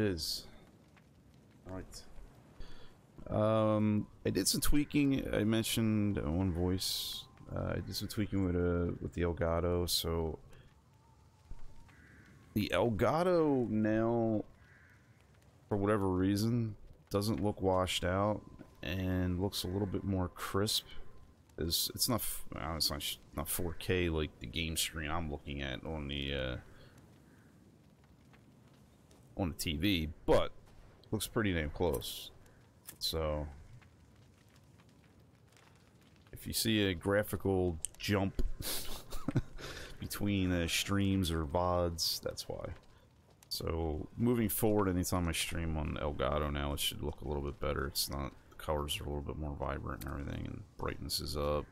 is. Alright. Um, I did some tweaking. I mentioned one voice. Uh, I did some tweaking with uh, with the Elgato, so the Elgato now, for whatever reason, doesn't look washed out and looks a little bit more crisp. It's, it's not it's not not 4K like the game screen I'm looking at on the uh, on the TV, but looks pretty damn close. So if you see a graphical jump between uh, streams or VODs, that's why. So moving forward, anytime I stream on Elgato now, it should look a little bit better. It's not, the colors are a little bit more vibrant and everything, and brightness is up.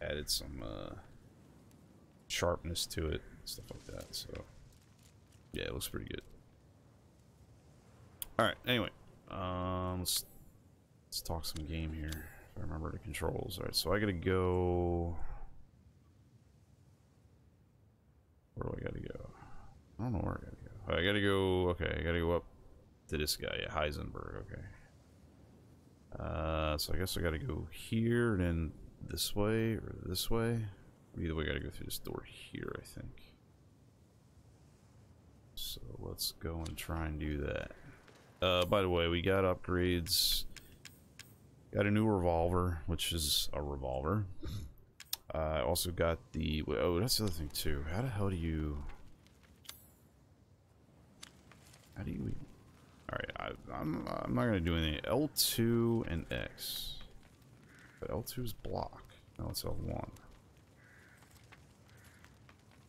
Added some uh, sharpness to it, stuff like that. So yeah, it looks pretty good. All right. Anyway, um, let's let's talk some game here. If I remember the controls. All right. So I gotta go. Where do I gotta go? I don't know where I gotta go. I gotta go. Okay, I gotta go up to this guy. Yeah, Heisenberg. Okay. Uh, so I guess I gotta go here, and then this way or this way. Either way, I gotta go through this door here. I think. So let's go and try and do that. Uh, by the way, we got upgrades. Got a new revolver, which is a revolver. Uh, I also got the... Oh, that's the other thing, too. How the hell do you... How do you... Alright, I'm, I'm not going to do anything. L2 and X. But L2 is block. No, it's L1.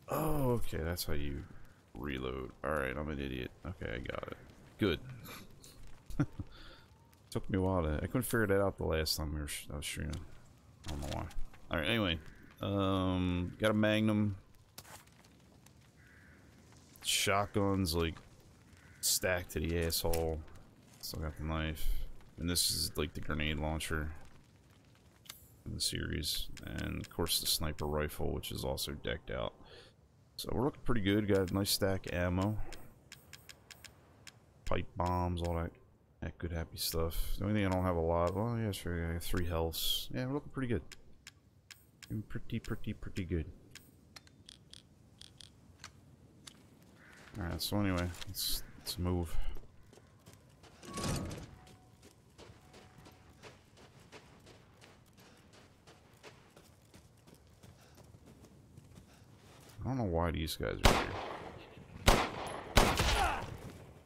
Oh, okay, that's how you reload. Alright, I'm an idiot. Okay, I got it. Good. Took me a while to... I couldn't figure that out the last time we were I was streaming. I don't know why. Alright, anyway. Um, got a Magnum. Shotguns, like, stacked to the asshole. Still got the knife. And this is, like, the grenade launcher in the series. And, of course, the sniper rifle, which is also decked out. So we're looking pretty good. Got a nice stack ammo pipe bombs, all that, that good happy stuff. The only thing I don't have a lot, well, yeah, sure, I have three healths. Yeah, we're looking pretty good. Pretty, pretty, pretty good. Alright, so anyway, let's, let's move. I don't know why these guys are here.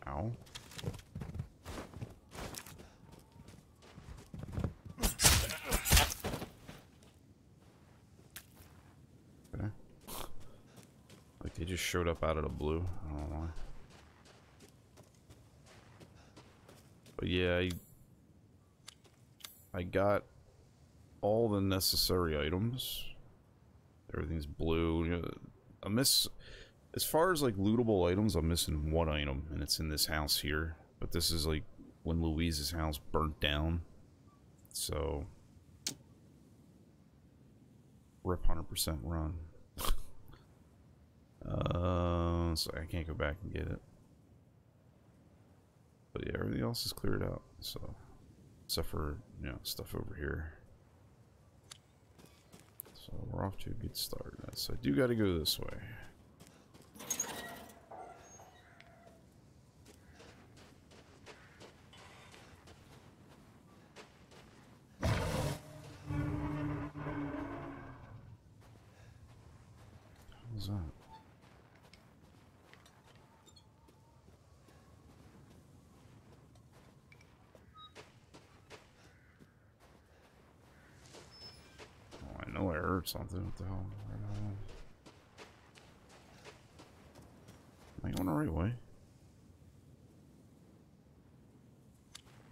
Ow. Just showed up out of the blue. I don't know why. But yeah, I, I got all the necessary items. Everything's blue. I miss as far as like lootable items, I'm missing one item, and it's in this house here. But this is like when Luiza's house burnt down. So rip 100% run. Uh, so I can't go back and get it. But yeah, everything else is cleared out. So except for you know stuff over here. So we're off to a good start. So I do got to go this way. that? Oh, I know I something. What the hell? Am I going the right way?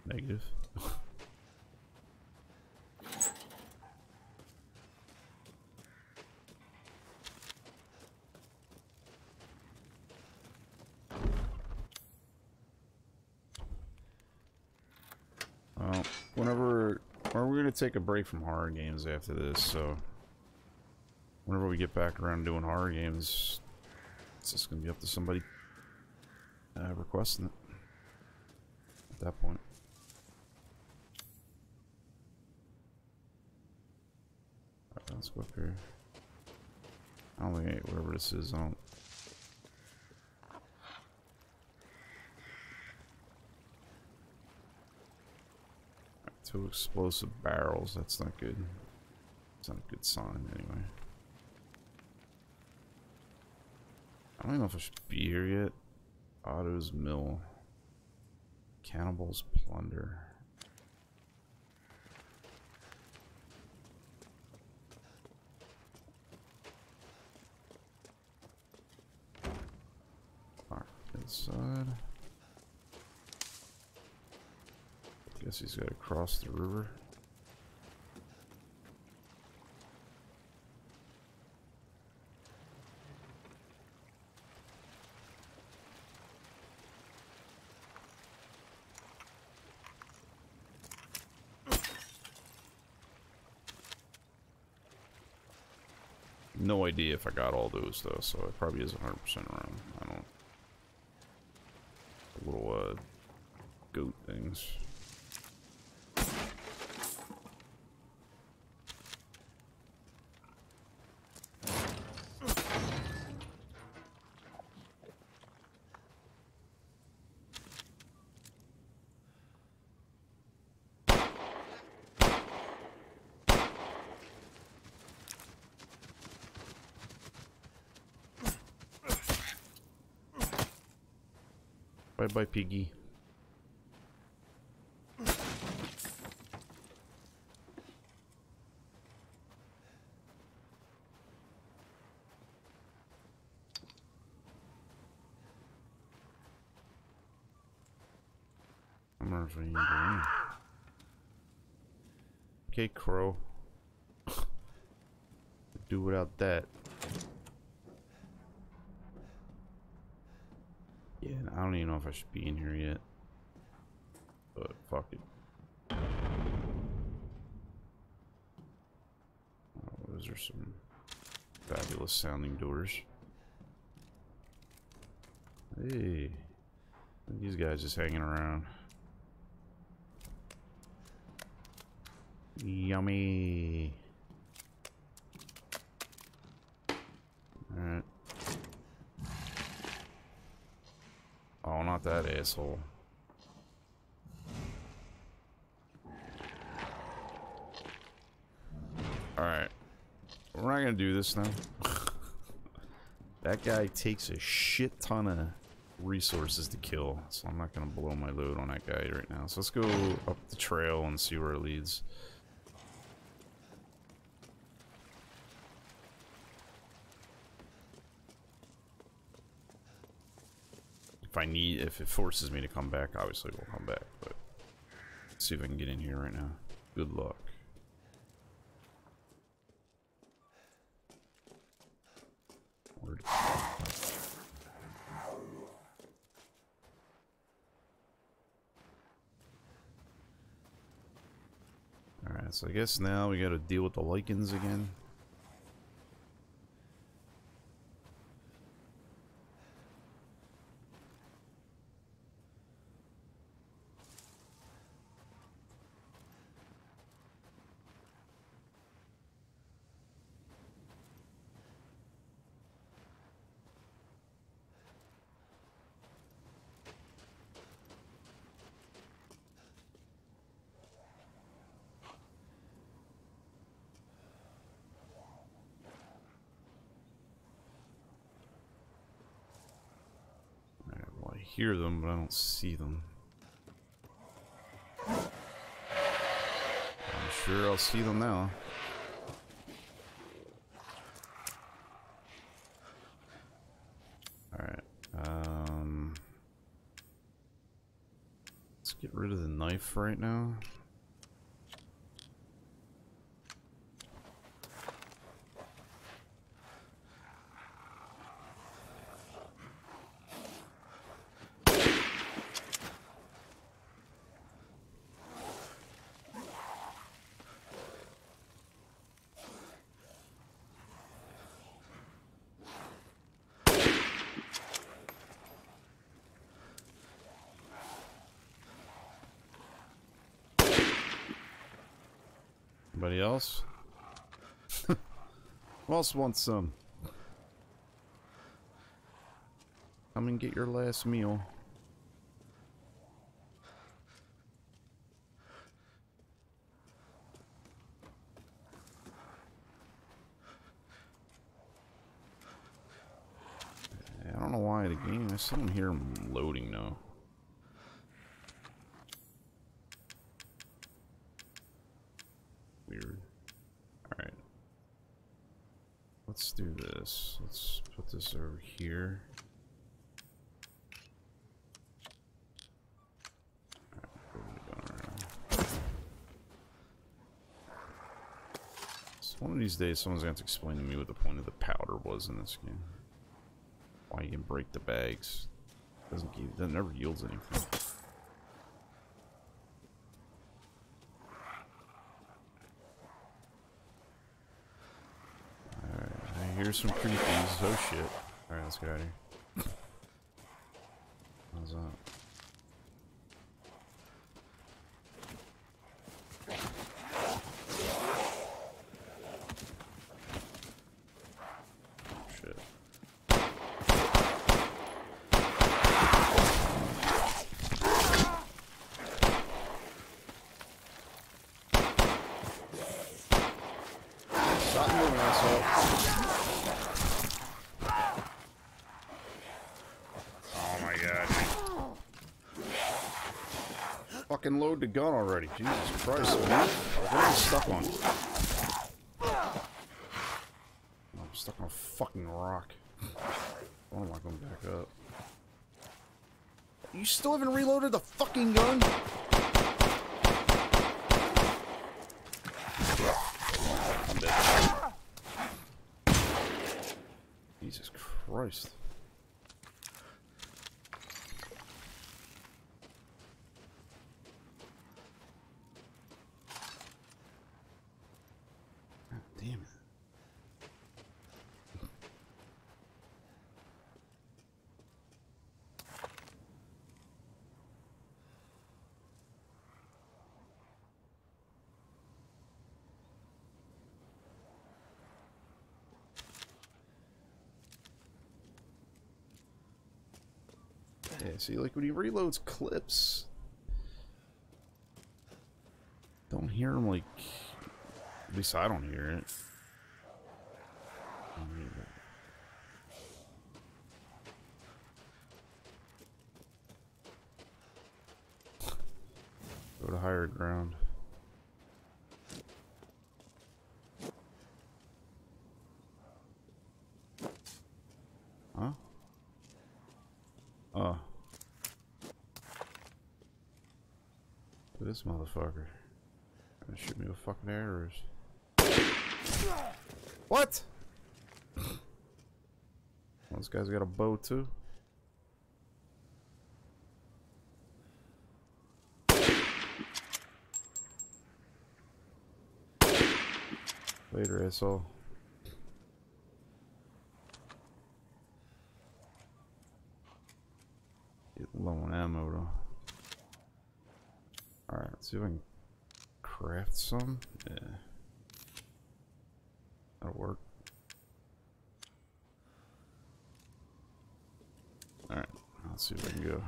Negative. Take a break from horror games after this, so whenever we get back around doing horror games, it's just gonna be up to somebody uh, requesting it. at that point. Alright, let's go up here. I don't think I, whatever this is, I don't Two explosive barrels, that's not good. It's not a good sign anyway. I don't know if I should be here yet. Otto's Mill. Cannibals Plunder. Alright, inside. Guess he's got to cross the river. No idea if I got all those though, so it probably is 100% around. I don't. Little uh, goat things. Bye bye, piggy. I'm not really doing. Okay, crow. Do without that. Don't even know if I should be in here yet. But fuck it. Oh, those are some fabulous sounding doors. Hey, these guys just hanging around. Yummy. Alright. Oh, not that asshole. Alright. We're not gonna do this now. that guy takes a shit ton of resources to kill, so I'm not gonna blow my load on that guy right now. So let's go up the trail and see where it leads. I need, if it forces me to come back, obviously we'll come back, but see if I can get in here right now. Good luck. Word. Alright, so I guess now we gotta deal with the lycans again. hear them, but I don't see them. I'm sure I'll see them now. Alright, um... Let's get rid of the knife right now. Anybody else? Who else wants some? Come and get your last meal. I don't know why the game. I still don't hear him loading though. Weird. Alright. Let's do this. Let's put this over here. So one of these days, someone's going to have to explain to me what the point of the powder was in this game. Why you can break the bags. Doesn't give, that never yields anything. Alright, here's some creepies. Oh shit. Alright, let's get out of here. How's that? fucking load the gun already. Jesus Christ, man. I'm stuck on. I'm stuck on a fucking rock. Why am I going back up? You still haven't reloaded the fucking gun? I'm dead. Jesus Christ. See, like when he reloads clips, don't hear him like, at least I don't hear it. Go to higher ground. Huh? Oh. This motherfucker. Gonna shoot me with fucking arrows. What? well, this guy's got a bow too. Later, asshole. Get low on ammo though. Can craft some. Yeah. That'll work. Alright, let's see if I can go.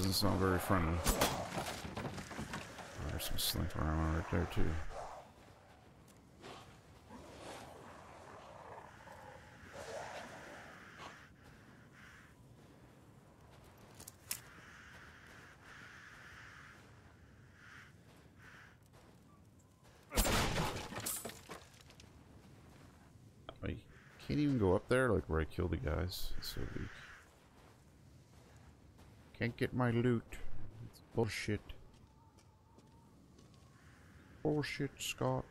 Is. It's not very friendly. Oh, there's some sniper ammo right there too. I can't even go up there like where I killed the guys. It's so weak. Can't get my loot. It's bullshit. Bullshit, Scott.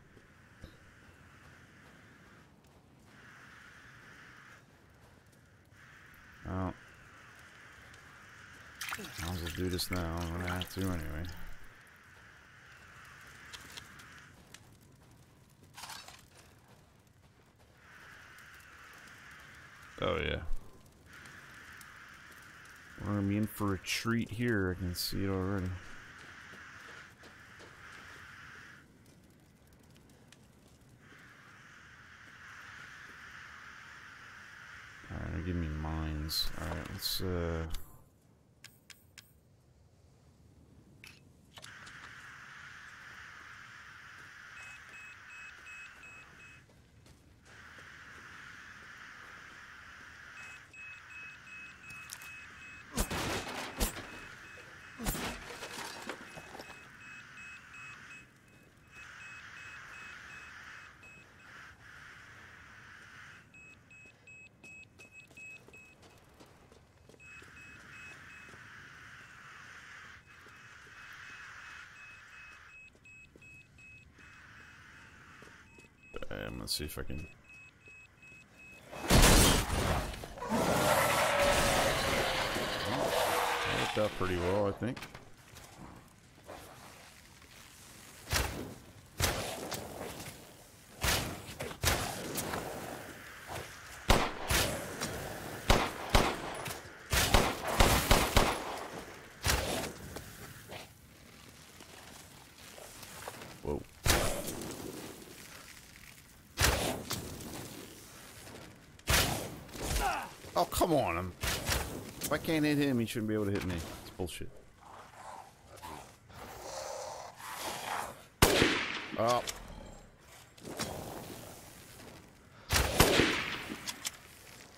Oh. just do this now. I'm gonna have to anyway. Oh yeah. In for a treat here. I can see it already. Alright, give me mines. Alright, let's uh Um, let's see if I can. worked out pretty well, I think. Oh, come on. I'm, if I can't hit him, he shouldn't be able to hit me. It's bullshit. Oh.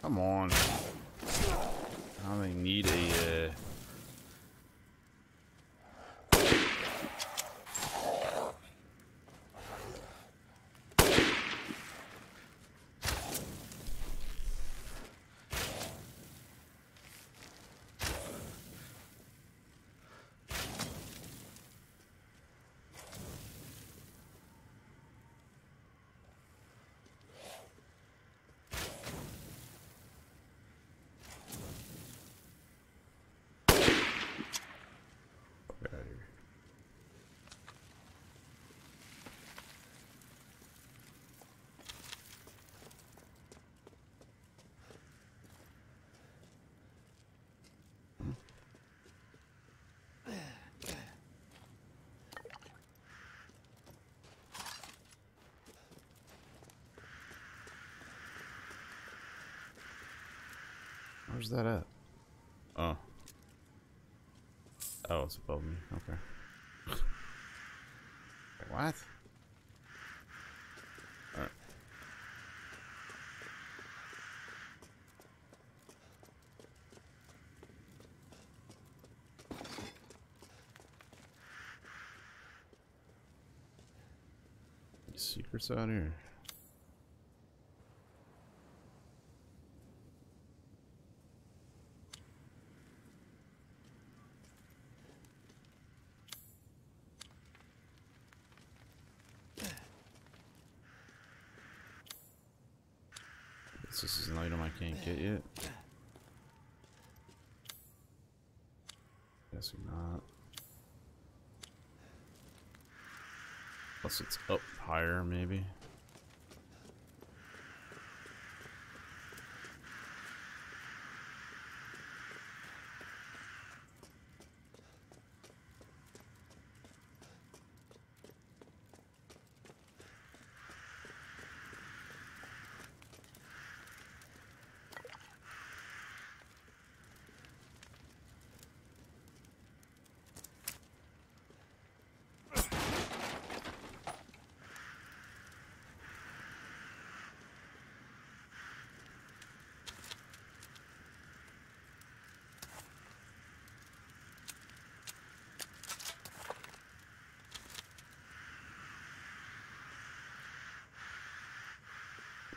Come on. I don't need a, uh... Get out of here. Where's that at? Oh. Oh, it's above me. Okay. What? Alright. Secrets out here? Guess this is an item I can't get yet. Guessing not. Unless it's up higher, maybe.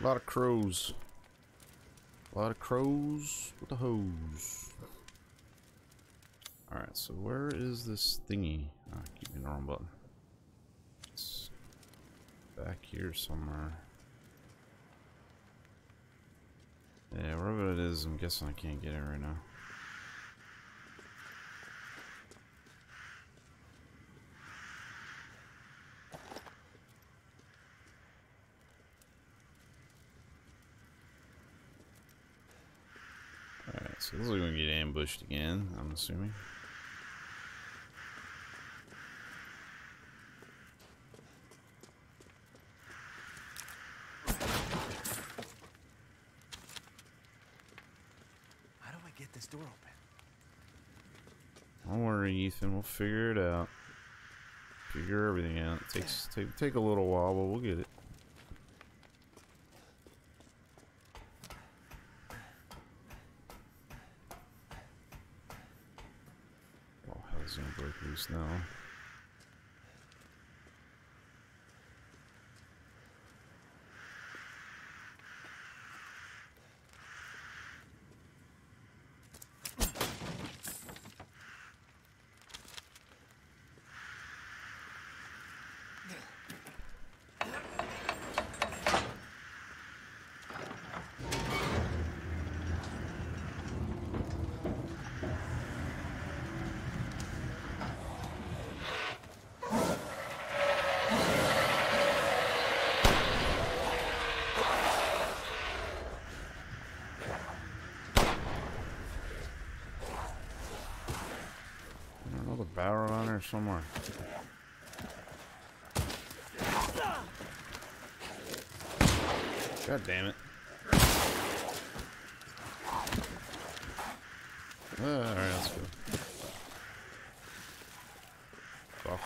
A lot of crows. A lot of crows with a hose. Alright, so where is this thingy? Ah, keep me the wrong button. It's back here somewhere. Yeah, wherever it is, I'm guessing I can't get it right now. So looks like we're gonna get ambushed again, I'm assuming. How do I get this door open? Don't worry, Ethan. We'll figure it out. Figure everything out. It takes take take a little while, but we'll get it. Oh, hell's gonna break loose now. Another barrel on there somewhere. God damn it. Uh, Alright, let's go. Fuck.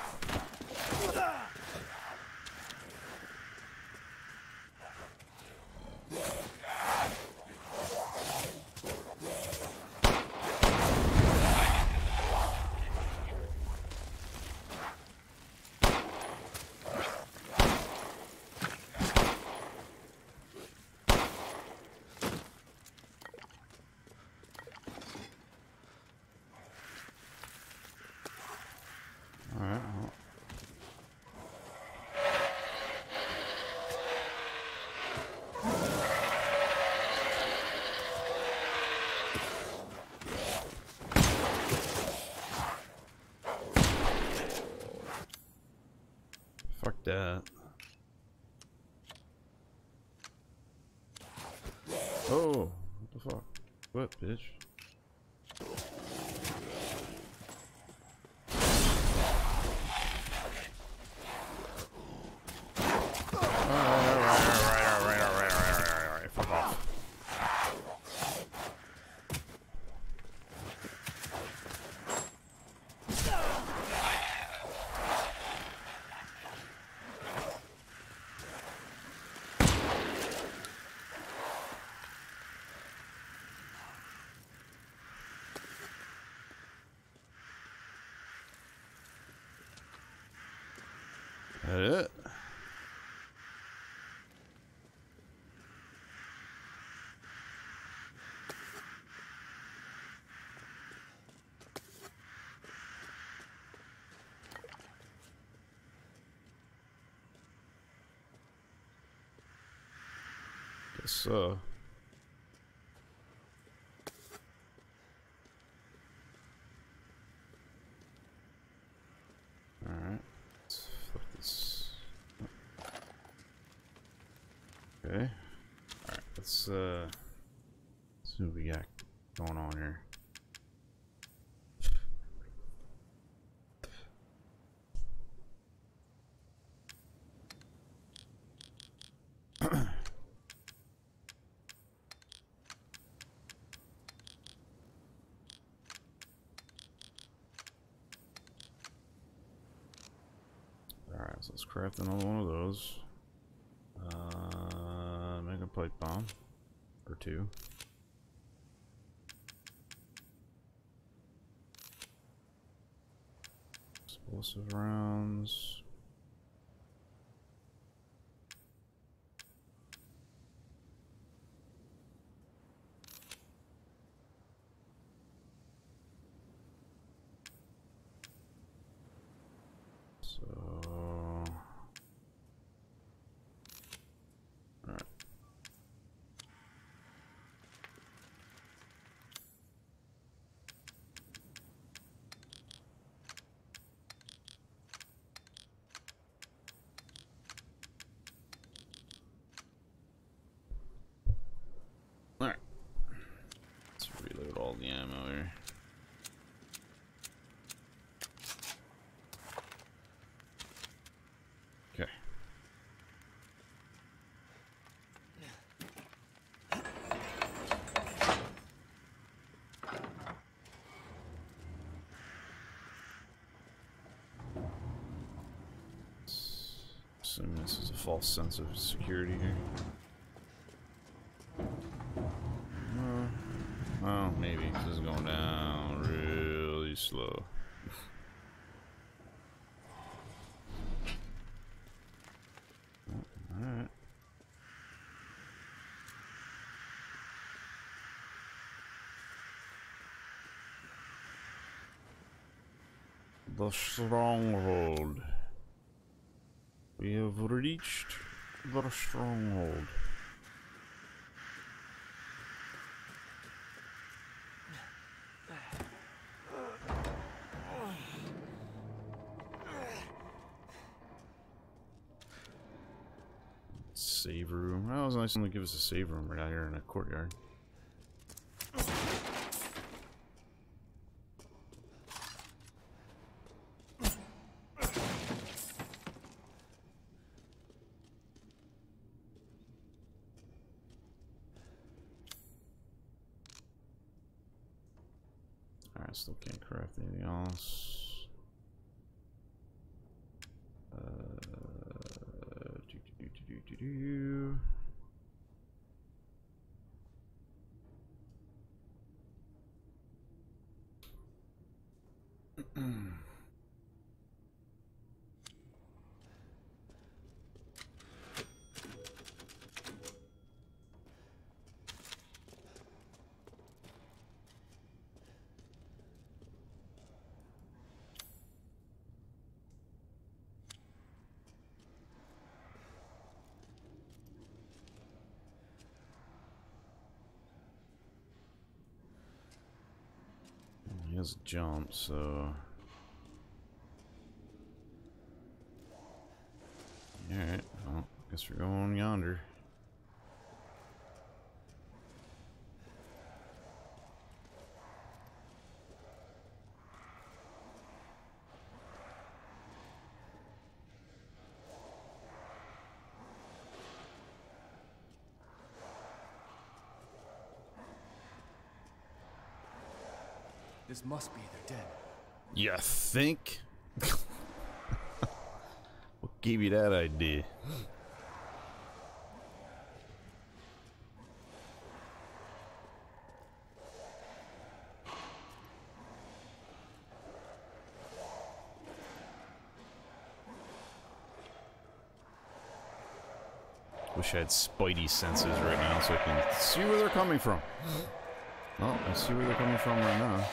Alright, well. Fuck that. Oh, what the fuck? What, bitch? Alright, alright, alright, alright, alright, fuck off. That it? Guess so. Alright. Let's. Okay. Alright, let's uh see what we got going on here. Alright, so let's craft another one of those. Uh, make a pipe bomb. Or two. Explosive rounds. So... Alright. This is a false sense of security here. Uh, oh, maybe. This is going down really slow. Alright. The stronghold. We have reached the stronghold. Save room. That was nice to give us a save room right out here in a courtyard. Alright, still can't craft anything else. Uh, do, do, do, do, do, do. He has a jump, so. Alright, well, guess we're going yonder. This must be their den. You think? what gave you that idea? Wish I had spidey senses right now so I can see where they're coming from. Oh, I see where they're coming from right now.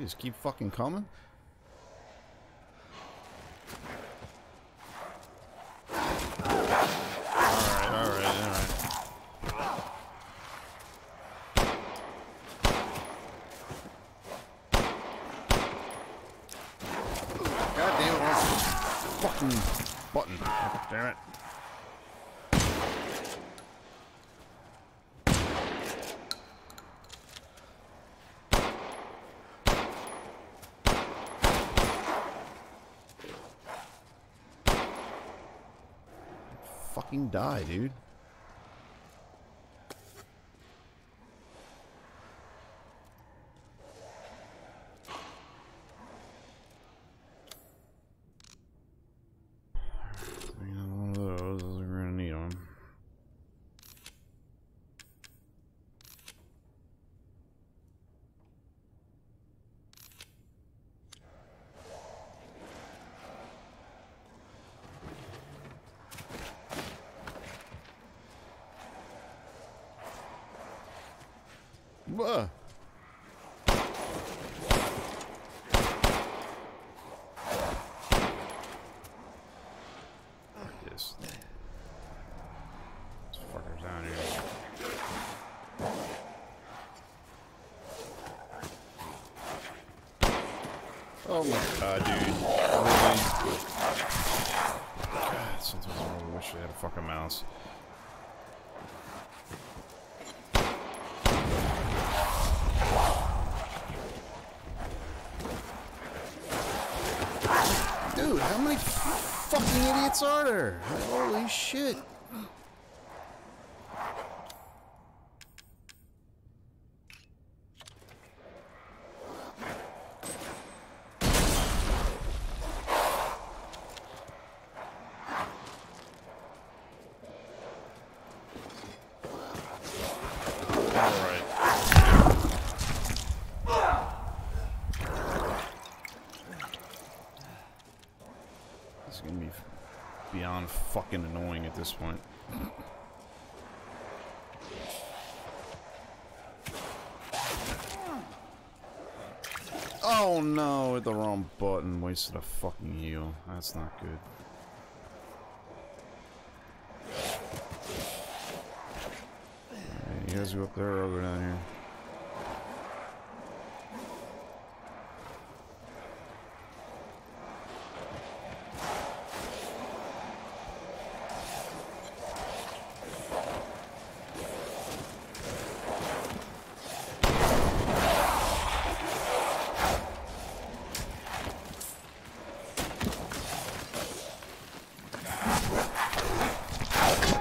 They just keep fucking coming? Damn it. Fucking die, dude. You know, one of those, we're gonna need them. Whoa. Yes. These fuckers down here. Oh my god, dude. God, sometimes I really wish I had a fucking mouse. Dude, how many fucking idiots are there? Holy shit. Alright. This is gonna be beyond fucking annoying at this point. Oh no, hit the wrong button. Wasted a fucking heal. That's not good. Alright, you guys go up there, I'll go down here.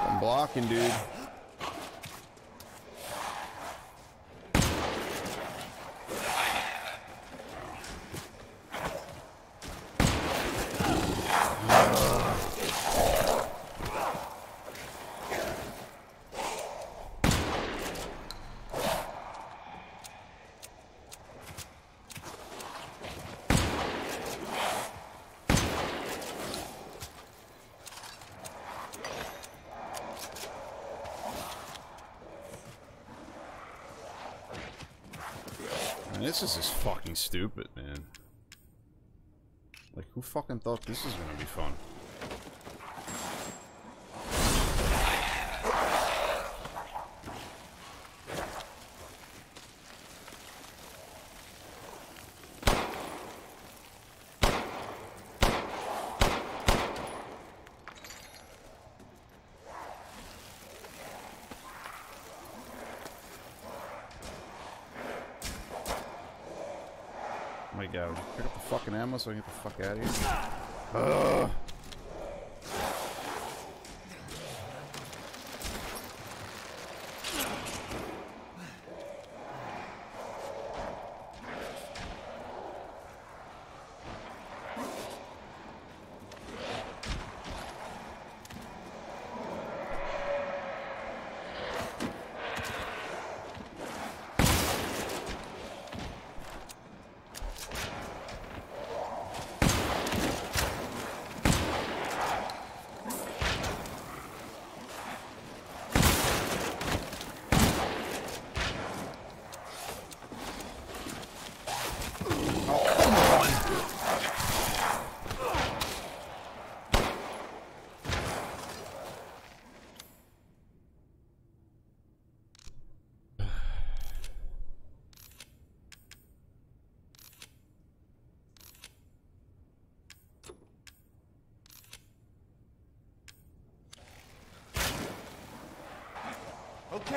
I'm blocking, dude. Man, this is just fucking stupid, man. Like, who fucking thought this was gonna be fun? Oh my god, would you pick up the fucking ammo so I can get the fuck out of here? Ugh.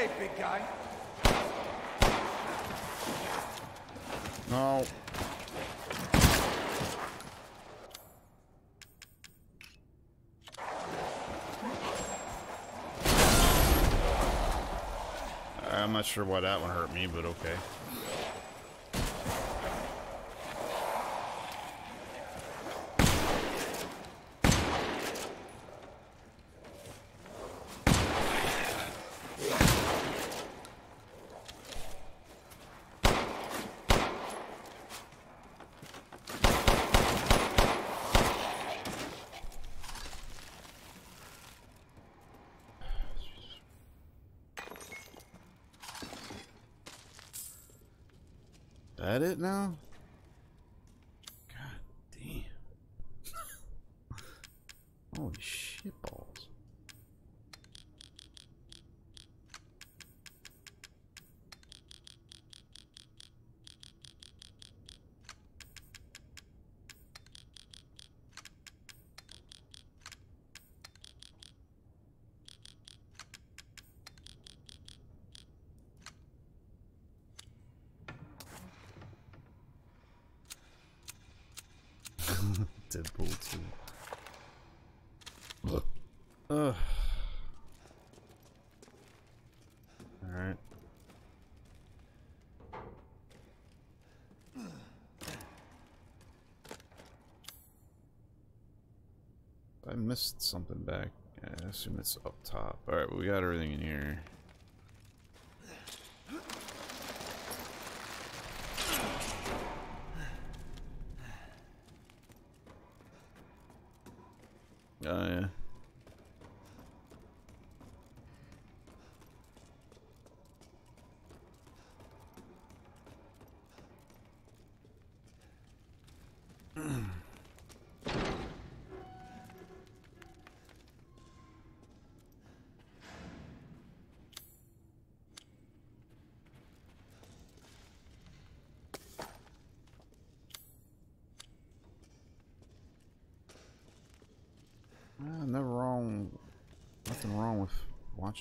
Okay, big guy? No. I'm not sure why that one hurt me, but okay. That it now? God damn. Holy shit balls. Deadpool 2. Ugh. Alright. I missed something back. I assume it's up top. Alright, we got everything in here.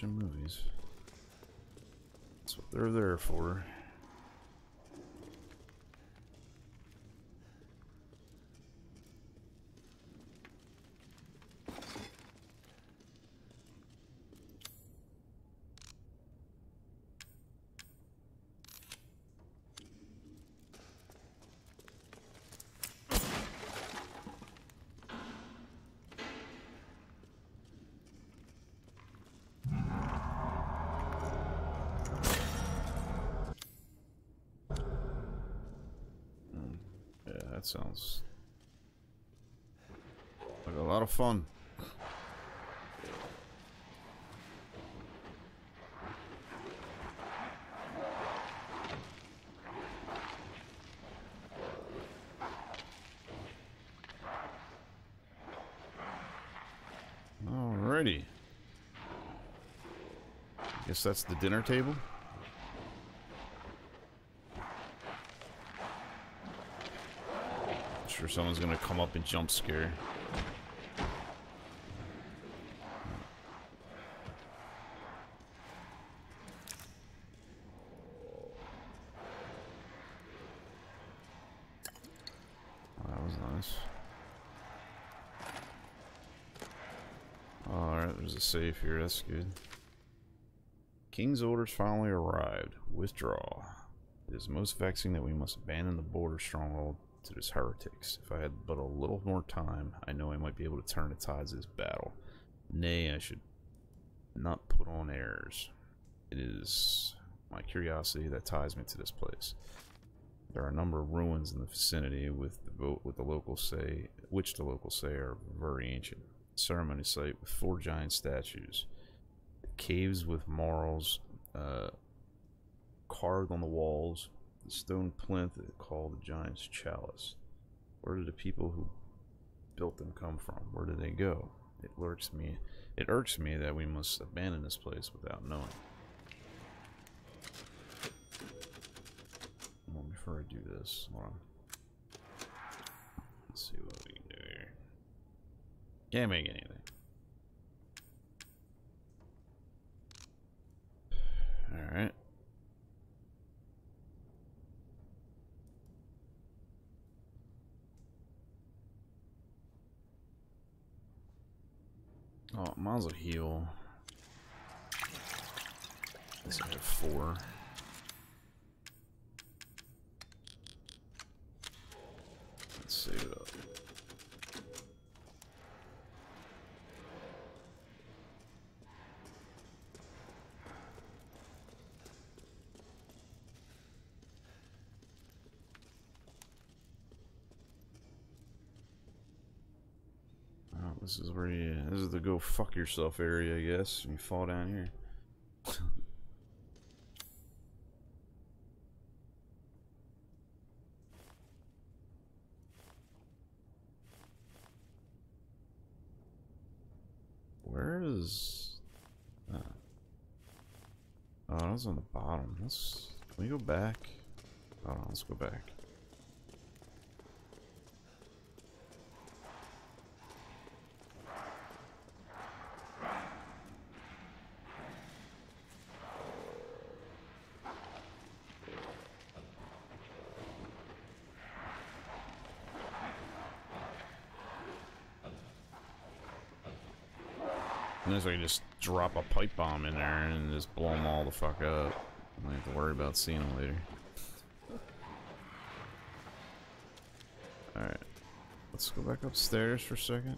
Watching movies. That's what they're there for. Yeah, like a lot of fun. Alrighty. Guess that's the dinner table. Sure, someone's gonna come up and jump scare. Oh, that was nice. Alright, there's a safe here, that's good. King's orders finally arrived. Withdraw. It is most vexing that we must abandon the border stronghold to these heretics. If I had but a little more time, I know I might be able to turn the tides of this battle. Nay, I should not put on airs. It is my curiosity that ties me to this place. There are a number of ruins in the vicinity, with the vote with the locals say, which the locals say are very ancient. Ceremony site with four giant statues, caves with morals uh, carved on the walls, the stone plinth called the giant's chalice. Where did the people who built them come from? Where did they go? It lurks me. It irks me that we must abandon this place without knowing. Well, before I do this, hold on. Let's see what we can do here. Can't make anything. Oh, mine's a heal. Guess I have four. Let's save it up. Oh, this is where you. This is the go fuck yourself area, I guess. You fall down here. Where is? Uh, oh, that was on the bottom. Let's. Can we go back? Hold on, let's go back. I can just drop a pipe bomb in there and just blow them all the fuck up. I don't have to worry about seeing them later. Alright. Let's go back upstairs for a second.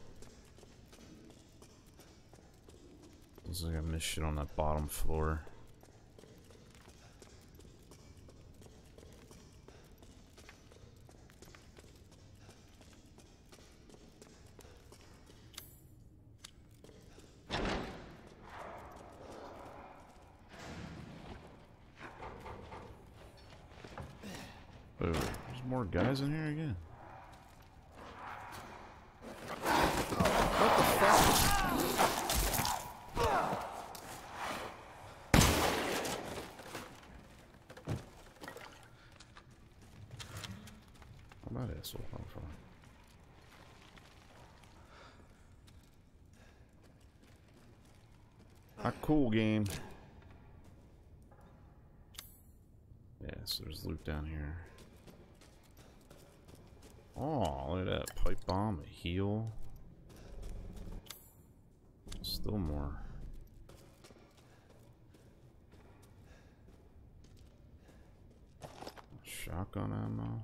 Looks like I missed shit on that bottom floor. Oh, there's more guys in here again. What the fuck? A cool game. Yeah, so there's loot down here. Oh, look at that. Pipe bomb, a heal. Still more. Shotgun ammo.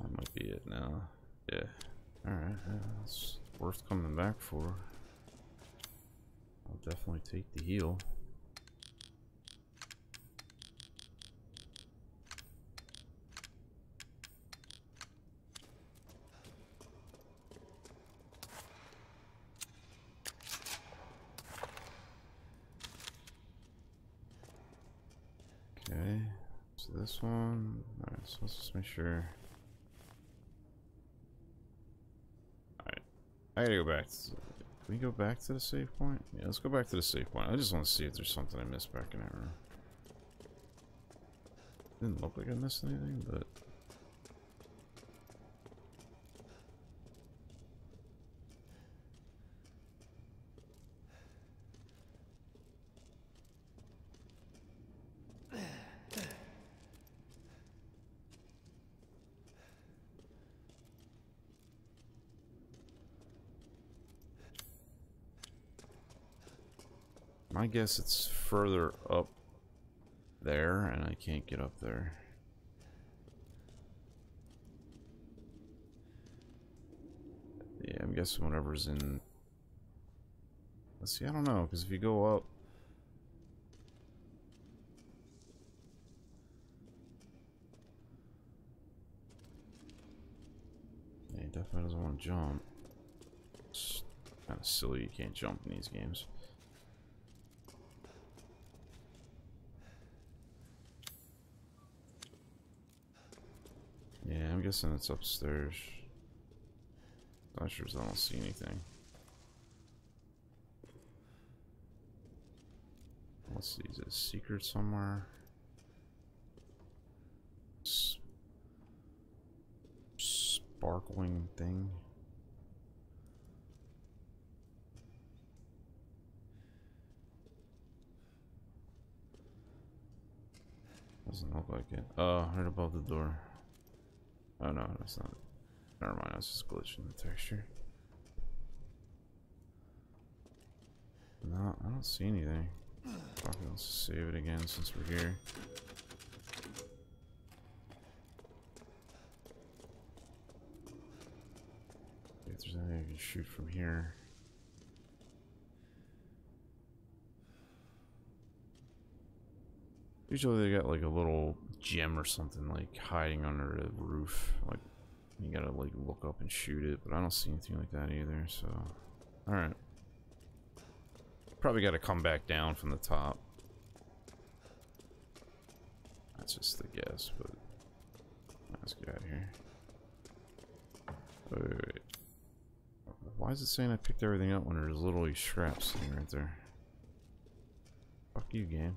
That might be it now. Yeah. Alright, that's worth coming back for. Definitely take the heal. Okay, so this one. Alright, so let's just make sure. Alright, I gotta go back. We go back to the save point? Yeah, let's go back to the save point. I just want to see if there's something I missed back in that room. Didn't look like I missed anything, but. Guess it's further up there, and I can't get up there. Yeah, I'm guessing whatever's in... Let's see, I don't know, because if you go up... Yeah, he definitely doesn't want to jump. It's kind of silly you can't jump in these games. Yeah, Guessing it's upstairs. Not sure if I don't see anything. Let's see, is it a secret somewhere? S sparkling thing. Doesn't look like it. Oh, right above the door. Oh no, that's not. Never mind, I was just glitching the texture. No, I don't see anything. Let's save it again since we're here. If there's anything I can shoot from here. Usually they got like a little gem or something like hiding under the roof. Like you gotta like look up and shoot it, but I don't see anything like that either, so alright. Probably gotta come back down from the top. That's just the guess, but let's get out of here. Wait, wait, wait. Why is it saying I picked everything up when there's literally straps sitting right there? Fuck you, game.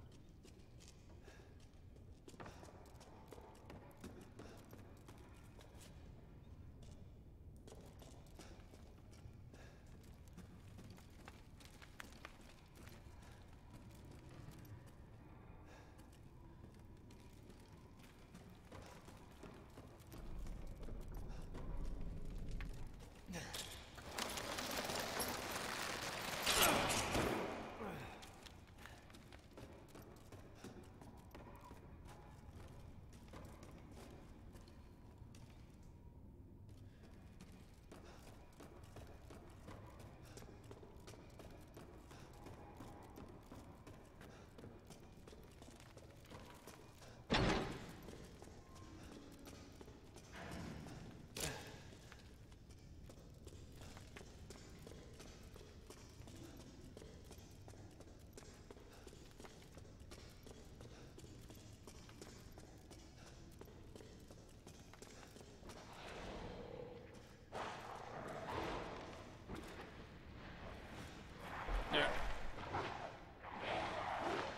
Yeah.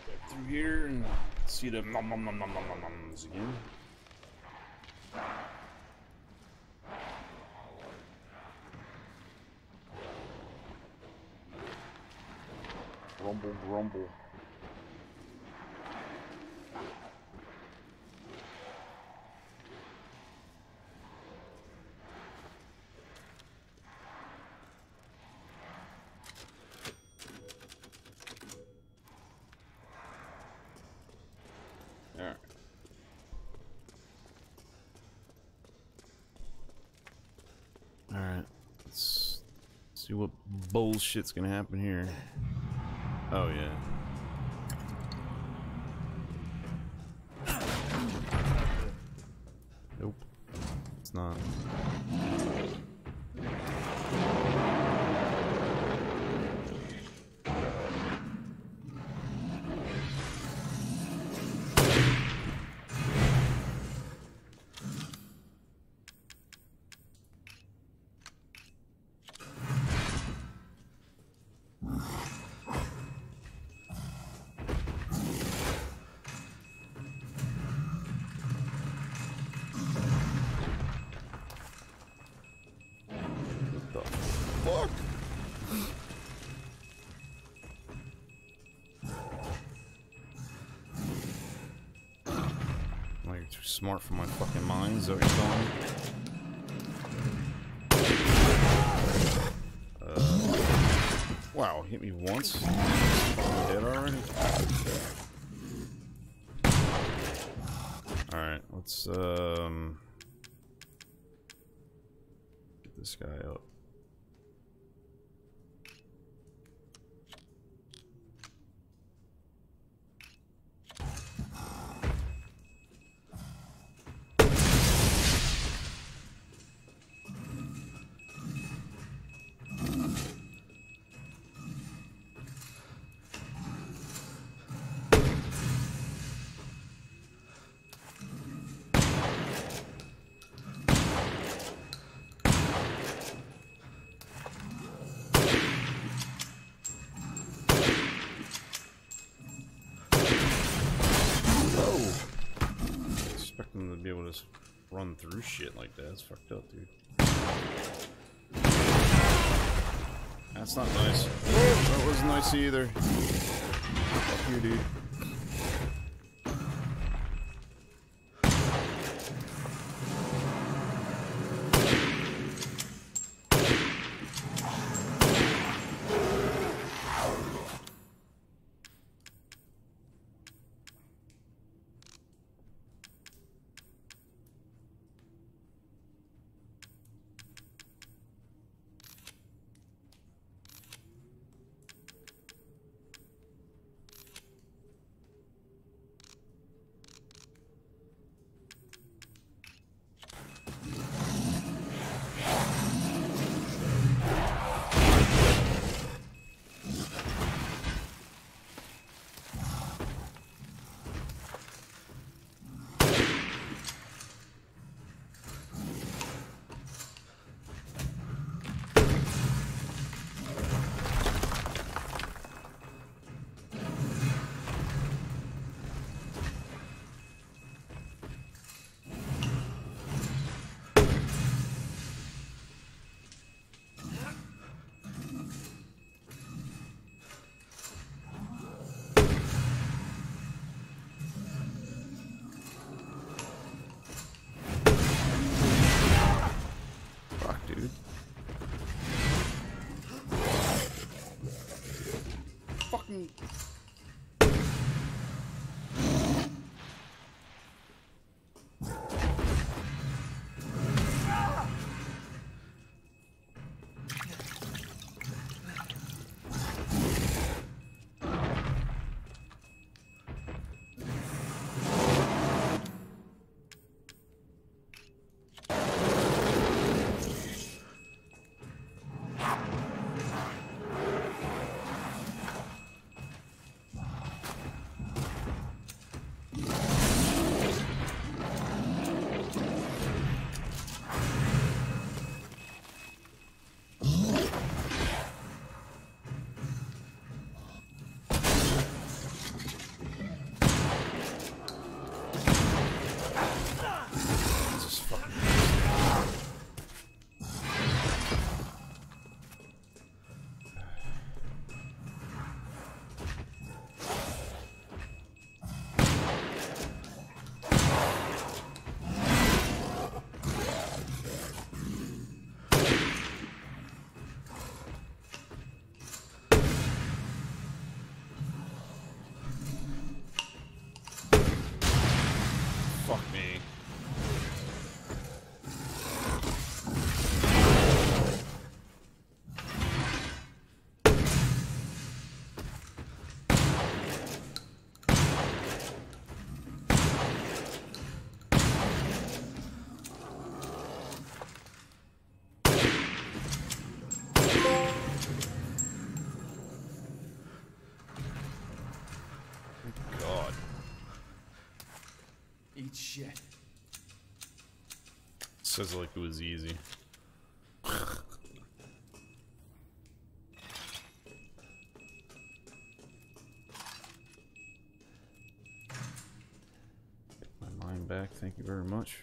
Back through here and see the nom nom nom nom nom nom noms again. Rumble, grumble. Alright. Alright. Let's see what bullshit's gonna happen here. Oh, yeah. Nope. It's not. Too smart for my fucking mind, telling me? Uh, wow, hit me once? Dead already? Alright, let's, um... Get this guy up. Just run through shit like that. It's fucked up, dude. That's not nice. That wasn't nice either. Fuck you, dude. Shit. Says like it was easy. My mind back, thank you very much.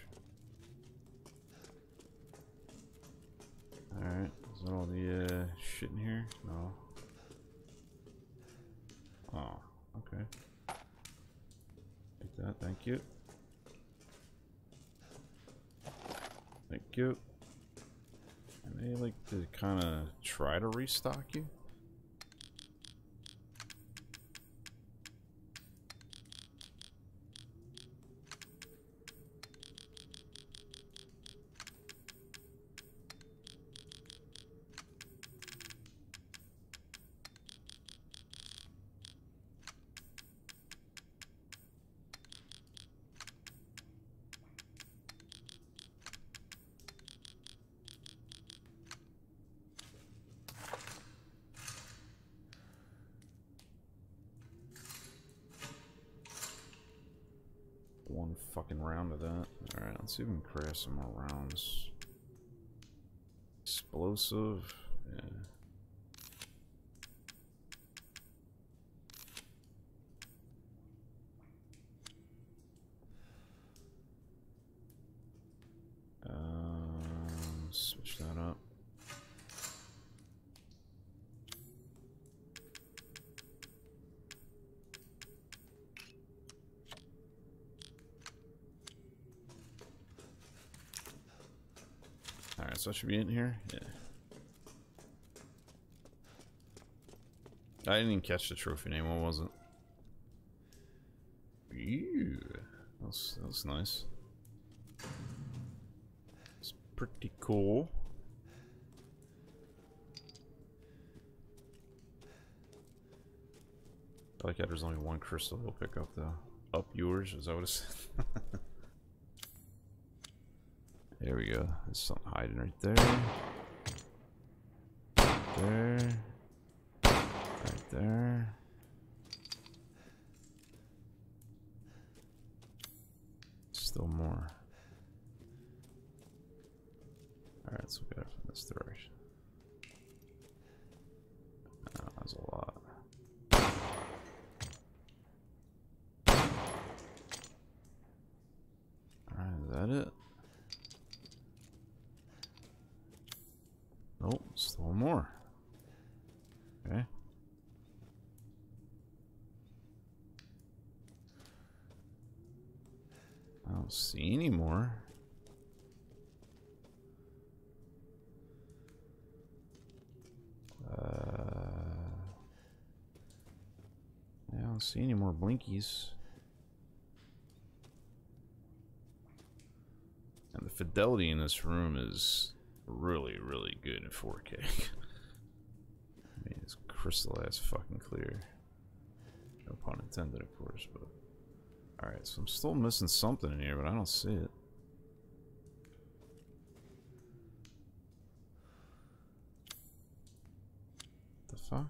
Alright, is that all the uh, shit in here? No. Oh, okay. Take that, thank you. Thank you. And they like to kind of try to restock you. One fucking round of that. We can craft some more rounds. Explosive. Yeah. Um, switch that up. Alright, so that should be in here? Yeah. I didn't even catch the trophy name, what was it? Ew. That's, was, that was nice. It's pretty cool. I like how there's only one crystal we'll pick up though. Up yours, is that what it said? There we go. There's something hiding right there. There. Right there. Still more. Alright, let's look at it from this direction. Oh, that's a lot. Alright, is that it? Nope, still more. Okay. I don't see any more. Uh, I don't see any more blinkies. And the fidelity in this room is really, really good in 4K. I mean, it's crystal fucking clear. No pun intended, of course, but. Alright, so I'm still missing something in here, but I don't see it. The fuck?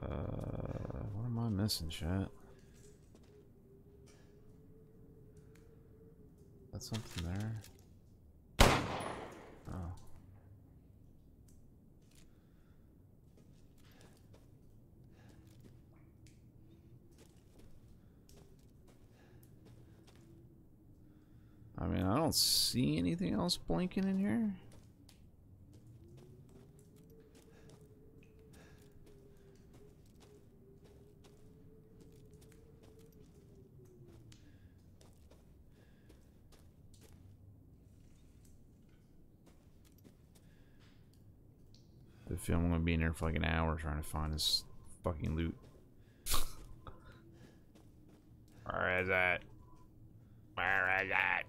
Uh, missing, chat? That's something there. Oh. I mean, I don't see anything else blinking in here. I feel I'm gonna be in there for like an hour trying to find this fucking loot. Where is it? Where is it?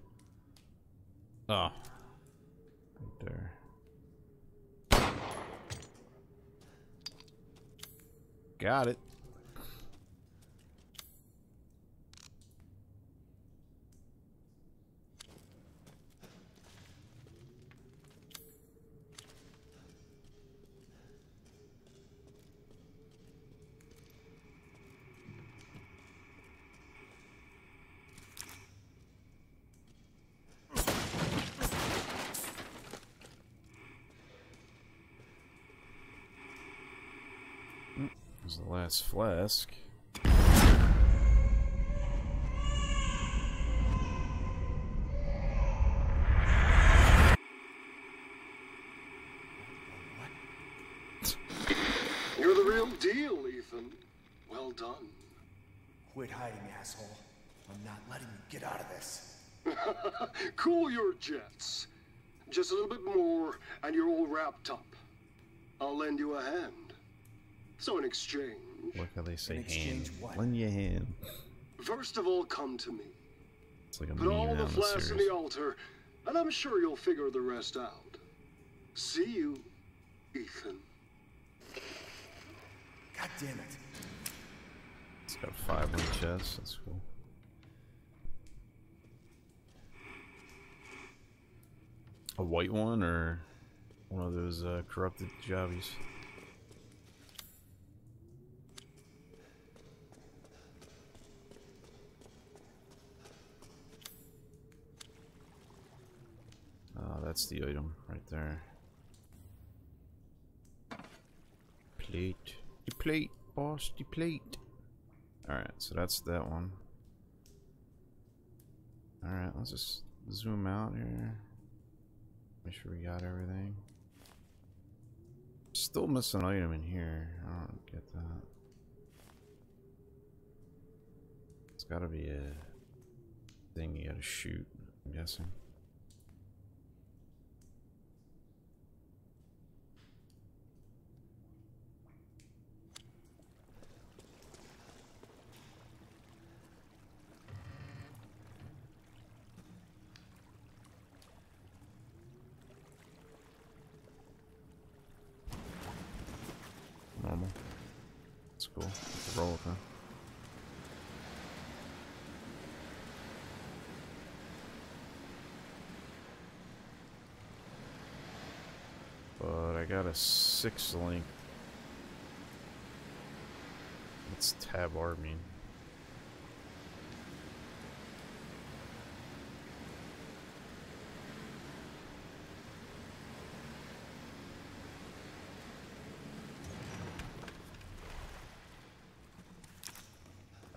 Oh. Right there. Got it. There's the last flask. You're the real deal, Ethan. Well done. Quit hiding, asshole. I'm not letting you get out of this. Cool your jets. Just a little bit more, and you're all wrapped up. I'll lend you a hand. So, in exchange, Look how they say In exchange, hand. what? Lend your hand. first of all, come to me. It's like a Put all the flasks in the altar, and I'm sure you'll figure the rest out. See you, Ethan. God damn it. It's got five on the chest. That's cool. A white one or one of those uh, corrupted jobbies? Oh, that's the item right there. Plate. The plate, boss, the plate. Alright, so that's that one. Alright, let's just zoom out here. Make sure we got everything. Still missing an item in here. I don't get that. It's gotta be a thing you gotta shoot, I'm guessing. Normal. That's cool. Roll with that. But I got a six link. What's tab R mean?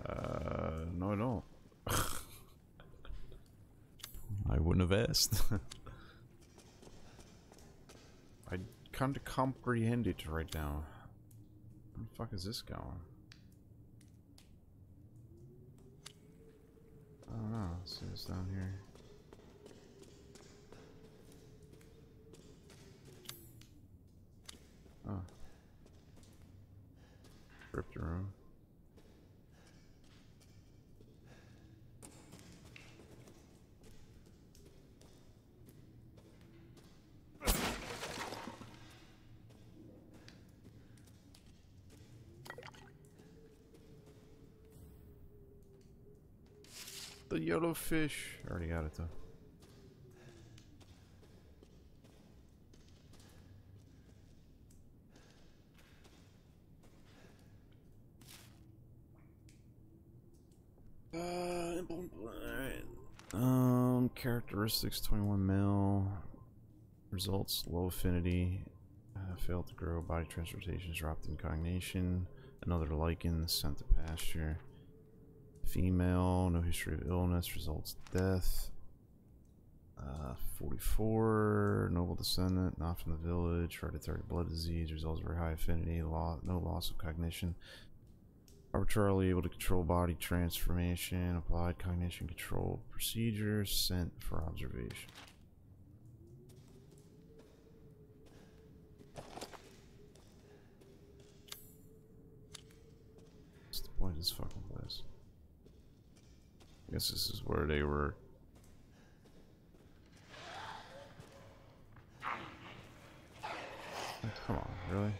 Uh, no, don't. I wouldn't have asked. I can't comprehend it right now. Where the fuck is this going? I don't know. Let's see what's down here. Yellow fish. Already got it though. Uh. Um, characteristics 21 mil. Results low affinity. Uh, failed to grow. Body transportation is dropped in cognition. Another lycan sent to pasture. Female, no history of illness, results death. Uh, 44, noble descendant, not from the village, hereditary blood disease, results very high affinity, law, no loss of cognition. Arbitrarily able to control body transformation, applied cognition control procedures, sent for observation. What's the point of this guess this is where they were. Come on, really?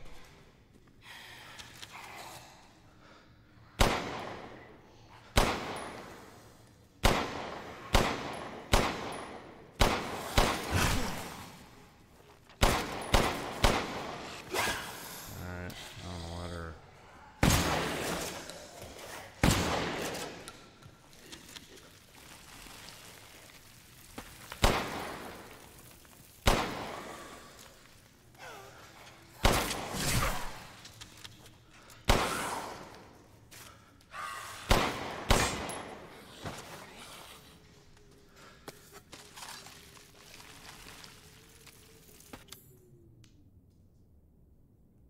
Alright, on the ladder.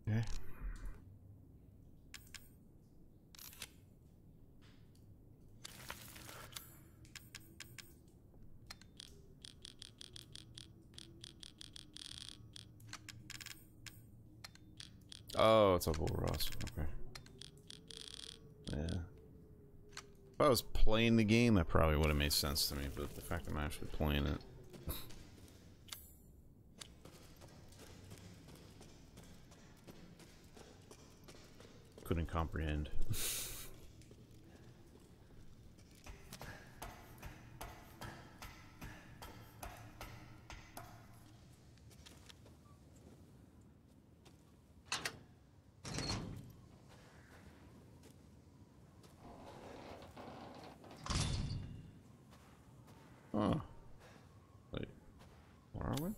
Okay. Oh, it's a us. Okay. Yeah. If I was playing the game, that probably would have made sense to me, but the fact I'm actually playing it. couldn't comprehend. Huh. Wait. Where are we?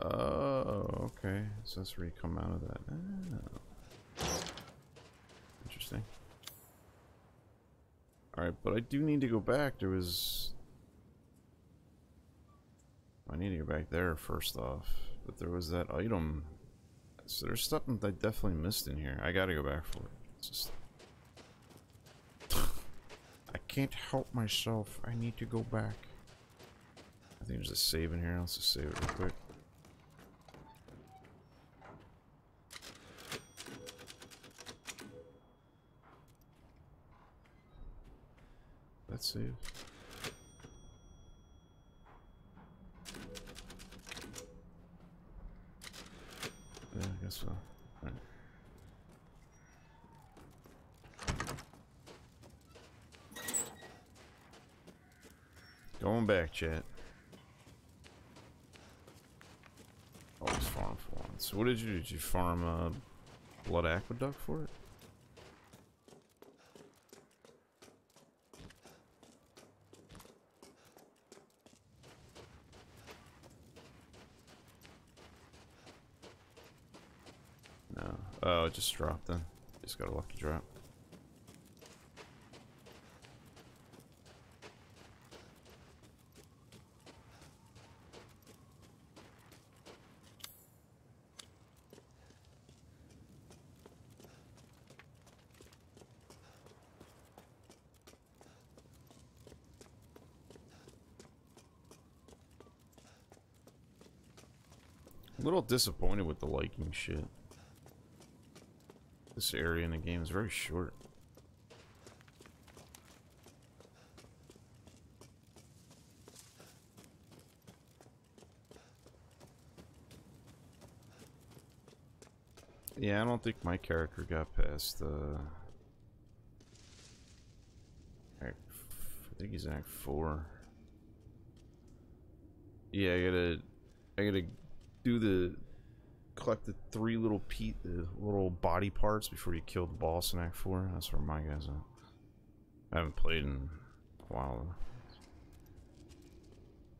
Oh, okay. So that's where you come out of that. Oh. Interesting. Alright, but I do need to go back. There was... I need to go back there first off. But there was that item. So there's something I definitely missed in here. I gotta go back for it. It's just... I can't help myself. I need to go back. I think there's a save in here. Let's just save it real quick. Save. Yeah, I guess so. Alright. Going back, chat. Oh, Always farm for one. So what did you do? Did you farm a Blood Aqueduct for it? No. Dropped then. Just got a lucky drop. A little disappointed with the liking shit. This area in the game is very short. Yeah, I don't think my character got past the... Act, I think he's Act 4. Yeah, I gotta I gotta do the collect the three little pe the little body parts before you kill the boss in Act 4. That's where my guy's at. I haven't played in a while.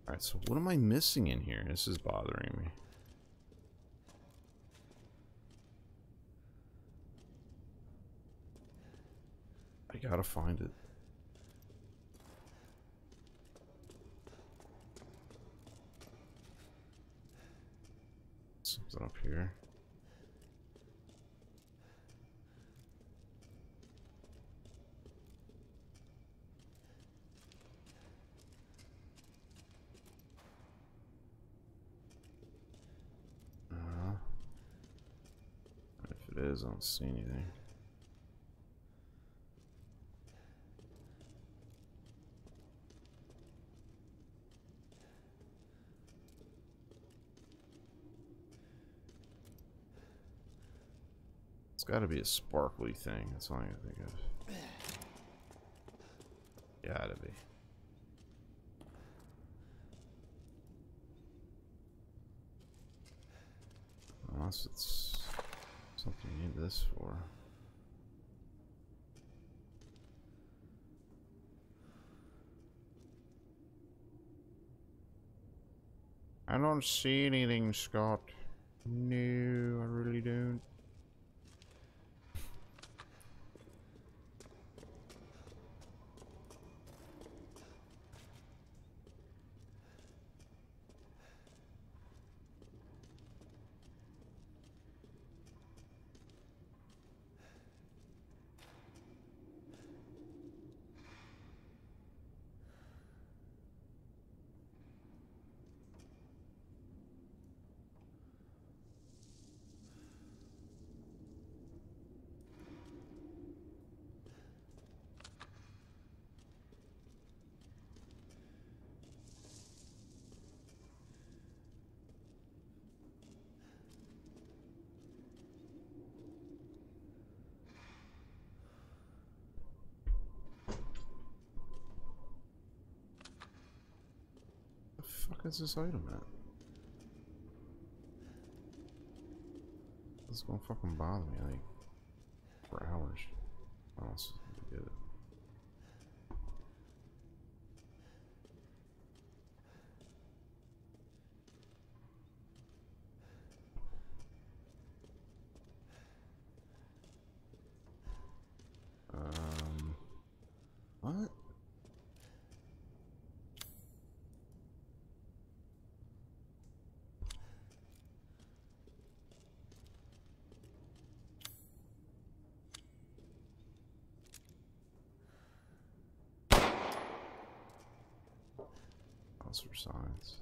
Alright, so what am I missing in here? This is bothering me. I gotta find it. Something up here. Uh, if it is, I don't see anything. Got to be a sparkly thing. That's all I can think of. Gotta be. Unless it's something you need this for. I don't see anything, Scott. No, I really don't. The fuck is this item at? This is gonna fucking bother me like for hours. What else is gonna get it? Um, what? Signs.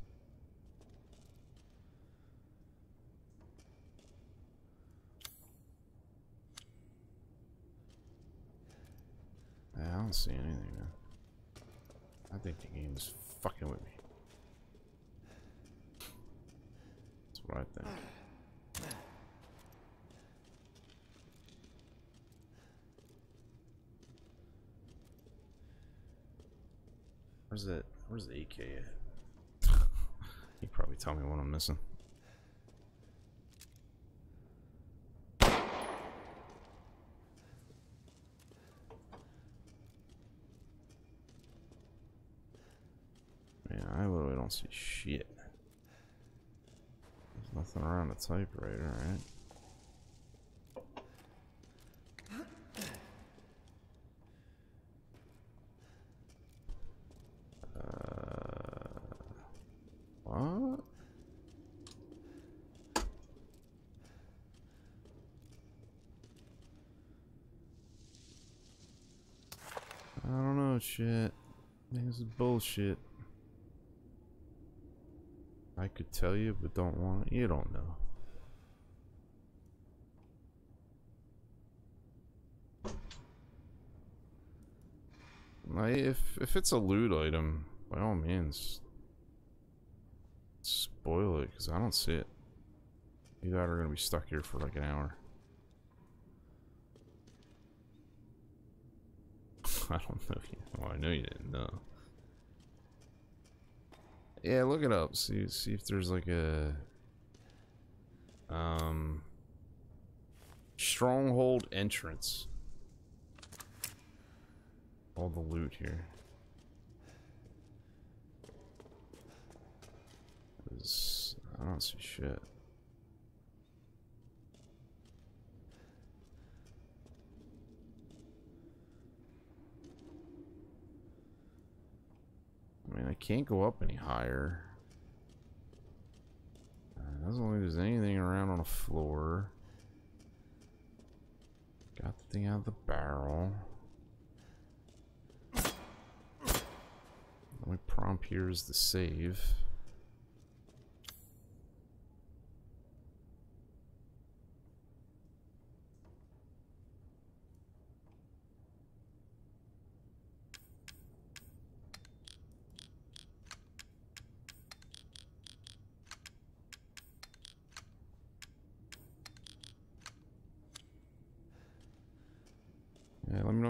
I don't see anything, man. I think the game is fucking with me. That's what I think. Where's that? Where's the AK at? You probably tell me what I'm missing. Man, I literally don't see shit. There's nothing around the typewriter, right? What? I don't know, shit. This is bullshit. I could tell you, but don't want. You don't know. If if it's a loot item, by all means, spoil it because I don't see it. You guys are gonna be stuck here for like an hour. I don't know. Well, I know you didn't know. Yeah, look it up. See see if there's like a um stronghold entrance. All the loot here. I don't see shit. I mean, I can't go up any higher. Uh, doesn't look like there's anything around on the floor. Got the thing out of the barrel. The only prompt here is the save.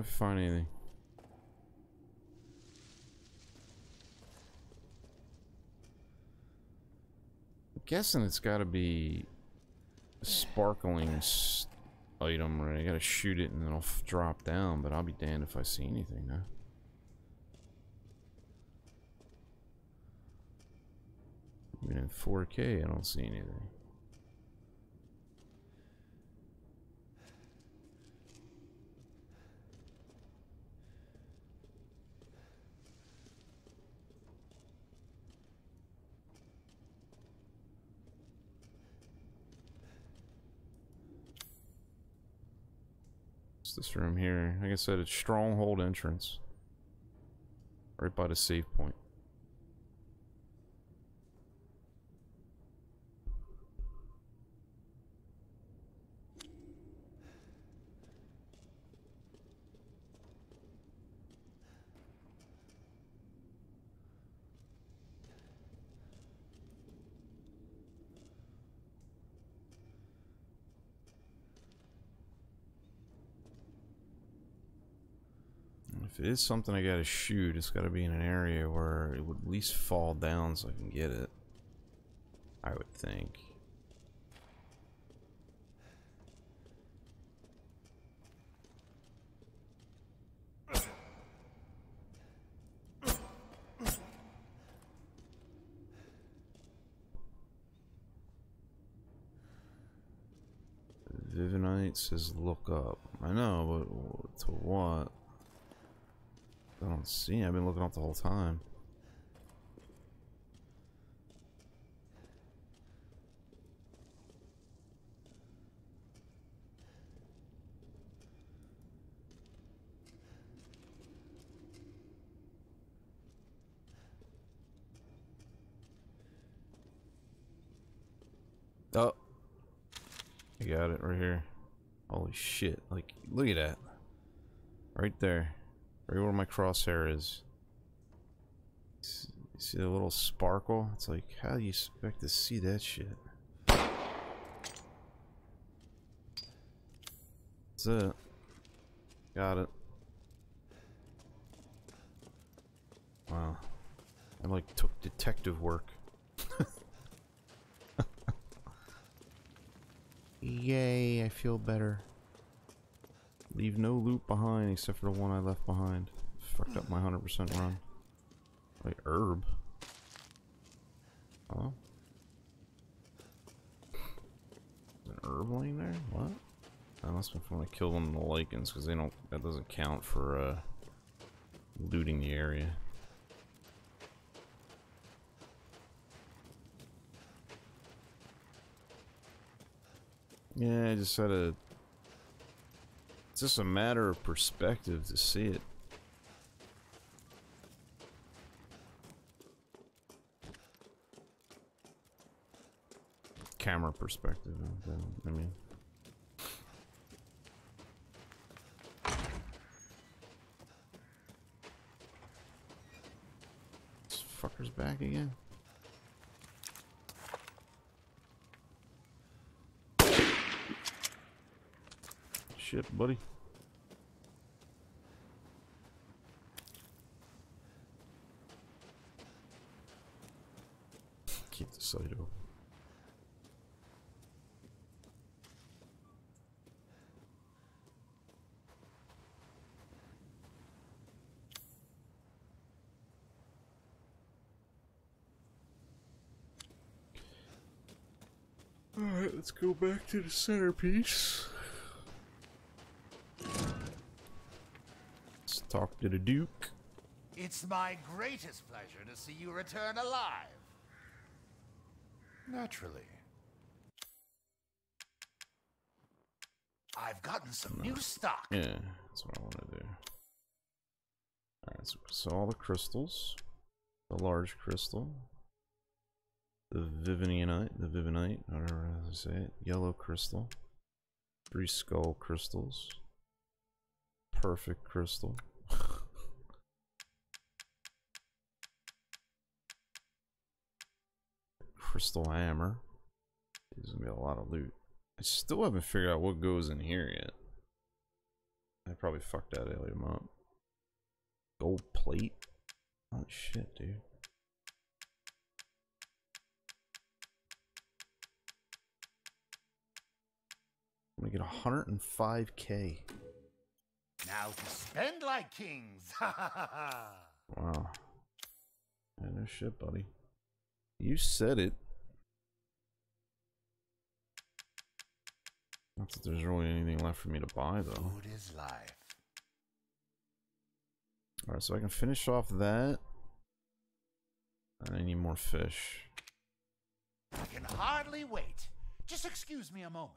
If you find anything. I'm guessing it's got to be a sparkling item, right? I gotta shoot it and it'll drop down, but I'll be damned if I see anything now. Even in 4K, I don't see anything. This room here? Like I said, it's stronghold entrance. Right by the save point. If it is something I gotta shoot, it's gotta be in an area where it would at least fall down so I can get it. I would think. Vivinite says look up. I know, but to what? I don't see I've been looking up the whole time. Oh. I got it right here. Holy shit. Like, look at that. Right there. Right where my crosshair is. See the little sparkle? It's like, how do you expect to see that shit? That's it. Got it. Wow. I like took detective work. Yay, I feel better. Leave no loot behind except for the one I left behind. Fucked up my 100% run. Wait, herb. Oh. An herb laying there? What? That must have been when I killed one of the lycans because they don't that doesn't count for uh looting the area. Yeah, I just had a it's just a matter of perspective to see it. Camera perspective, I mean. This fucker's back again. Shit, buddy. Keep the side open. Alright, let's go back to the centerpiece. Talk to the Duke. It's my greatest pleasure to see you return alive. Naturally. I've gotten some new stock. Yeah, that's what I want to do. Alright, so, so all the crystals. The large crystal. The Vivinite, the Vivinite, whatever I say it. Yellow crystal. Three skull crystals. Perfect crystal. Crystal hammer. There's gonna be a lot of loot. I still haven't figured out what goes in here yet. I probably fucked that alien up. Gold plate? Oh shit, dude. I'm gonna get 105k. Now to spend like kings. Wow. Yeah, no shit, buddy. You said it. Not that there's really anything left for me to buy, though. Food is life. Alright, so I can finish off that. And I need more fish. I can hardly wait. Just excuse me a moment.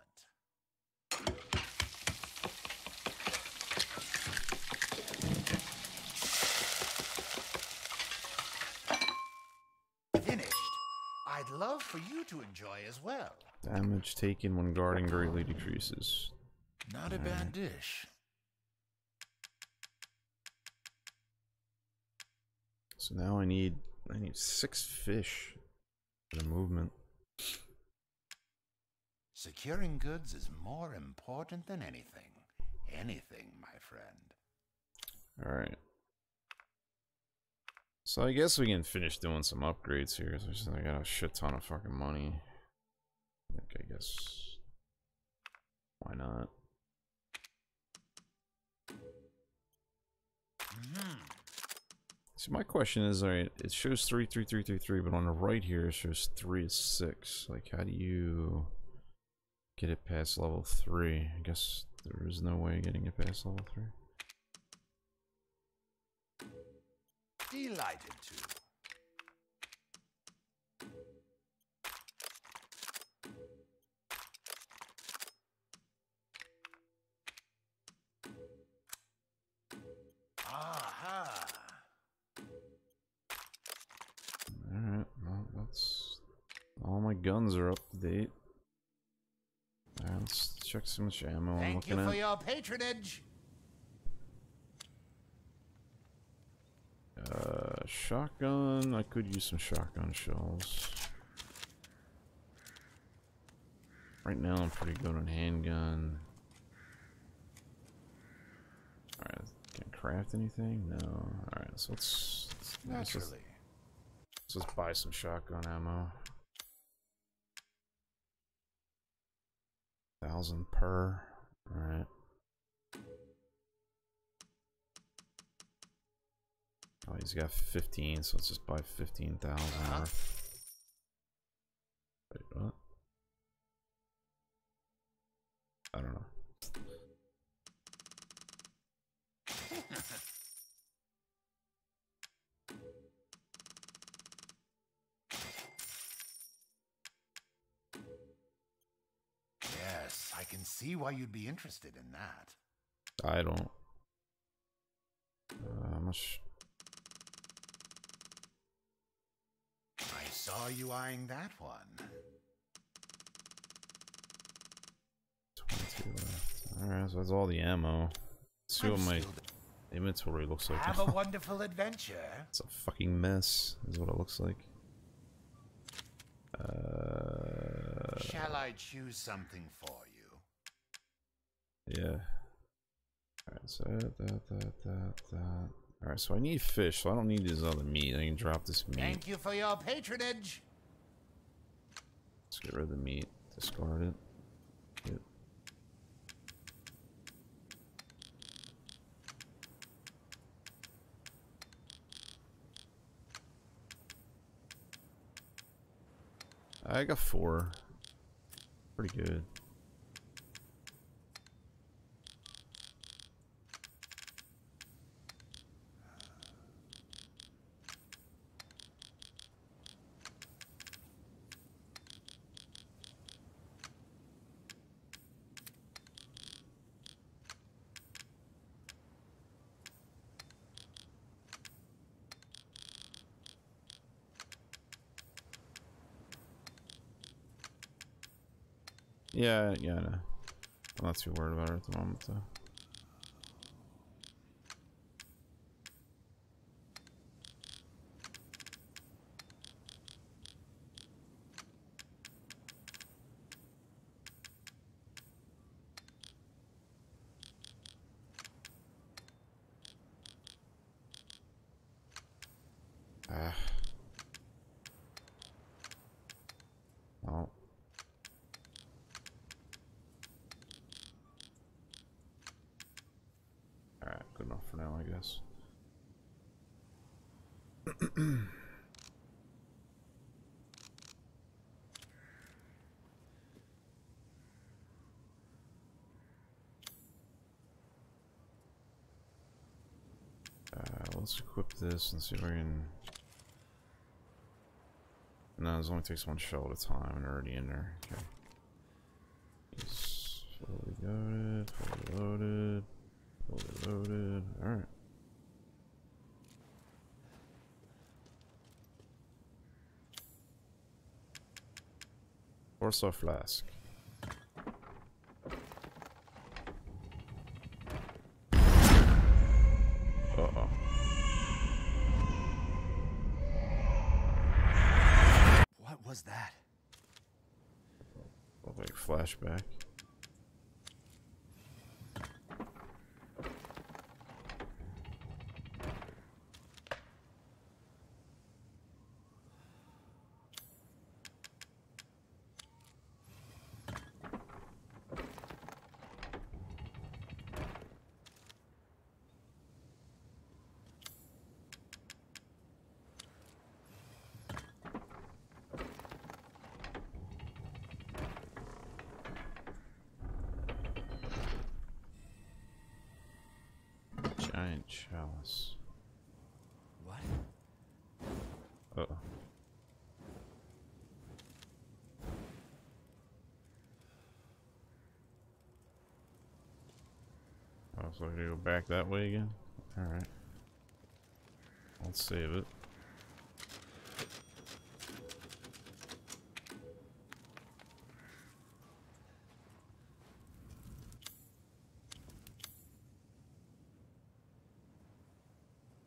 Love for you to enjoy as well. Damage taken when guarding greatly decreases. Not a bad dish. So now I need I need six fish for the movement. Securing goods is more important than anything. Anything, my friend. Alright. So I guess we can finish doing some upgrades here. So I got a shit ton of fucking money. Like, I guess. Why not? Mm-hmm. See, my question is, alright, it shows 33333, but on the right here it shows 3 is 6. Like, how do you get it past level 3? I guess there is no way of getting it past level 3. Delighted to. Aha! Alright, well, that's... All my guns are up to date. Let's check some much ammo I'm Thank you for at. your patronage. Uh, shotgun. I could use some shotgun shells. Right now, I'm pretty good on handgun. Alright, can I craft anything? No. Alright, so let's, let's, let's just, Naturally. let's just buy some shotgun ammo. Thousand per. Alright. He's got 15, so let's just buy 15,000 Uh-huh. worth. Wait, what? I don't know. Yes, I can see why you'd be interested in that. I don't. Uh, how much? I saw you eyeing that one. 22 left. Alright, so that's all the ammo. Let's see what my inventory looks like. Have a wonderful adventure. it's a fucking mess, is what it looks like. Uh, Shall I choose something for you? yeah. Alright, so that, that, that, that. Alright, so I need fish, so I don't need this other meat. I can drop this meat. Thank you for your patronage. Let's get rid of the meat. Discard it. Get- I got four. Pretty good. Yeah, yeah. I'm not too worried about it at the moment, though. Ah. Well. Alright, good enough for now, I guess. Uh, let's equip this and see if I can... No, this only takes one shell at a time and already in there. Okay. He's fully loaded, fully loaded, fully loaded. Alright. Orso flask. Uh-oh. What was that? Look like flashback. Giant chalice. What? Uh oh. Oh, so I gotta go back that way again? Alright. Let's save it.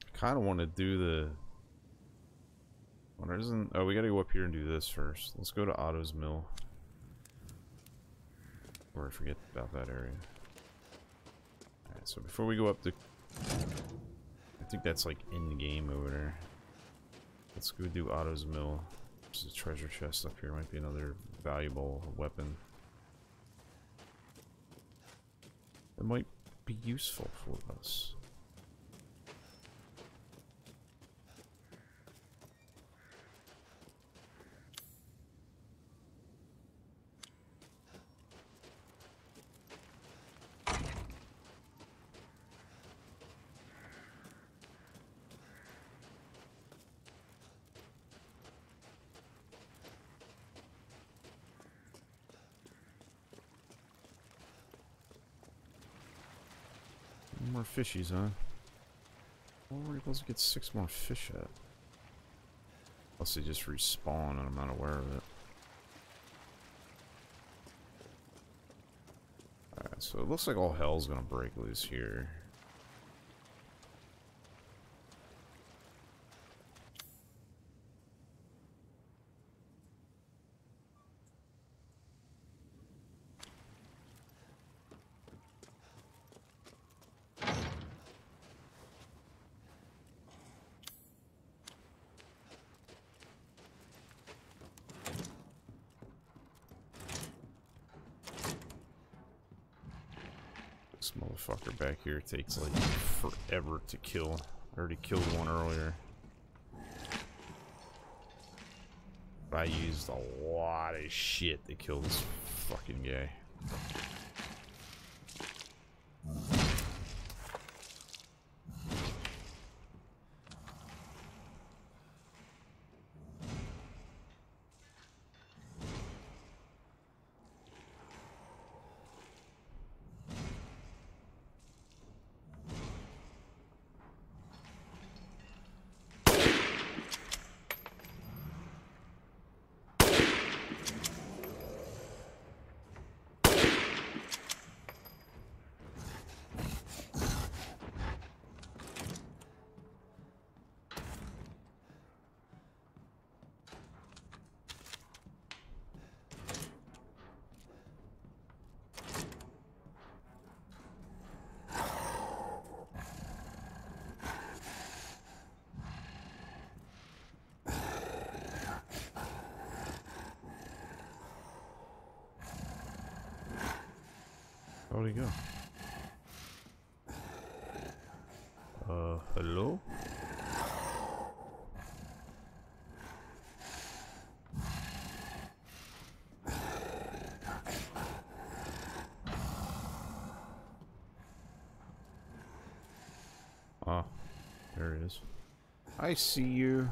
I kind of want to do the. Oh, we got to go up here and do this first. Let's go to Otto's Mill. Or I forget about that area. So before we go up the. I think that's like in the game over there. Let's go do Otto's Mill. There's a treasure chest up here. Might be another valuable weapon. That might be useful for us. More fishies, huh? Well, we're supposed to get six more fish at. Unless they just respawn and I'm not aware of it. Alright, so it looks like all hell's gonna break loose here. This motherfucker back here takes like forever to kill. I already killed one earlier. But I used a lot of shit to kill this fucking guy. How'd he go? Uh, hello? Ah, there it is. I see you.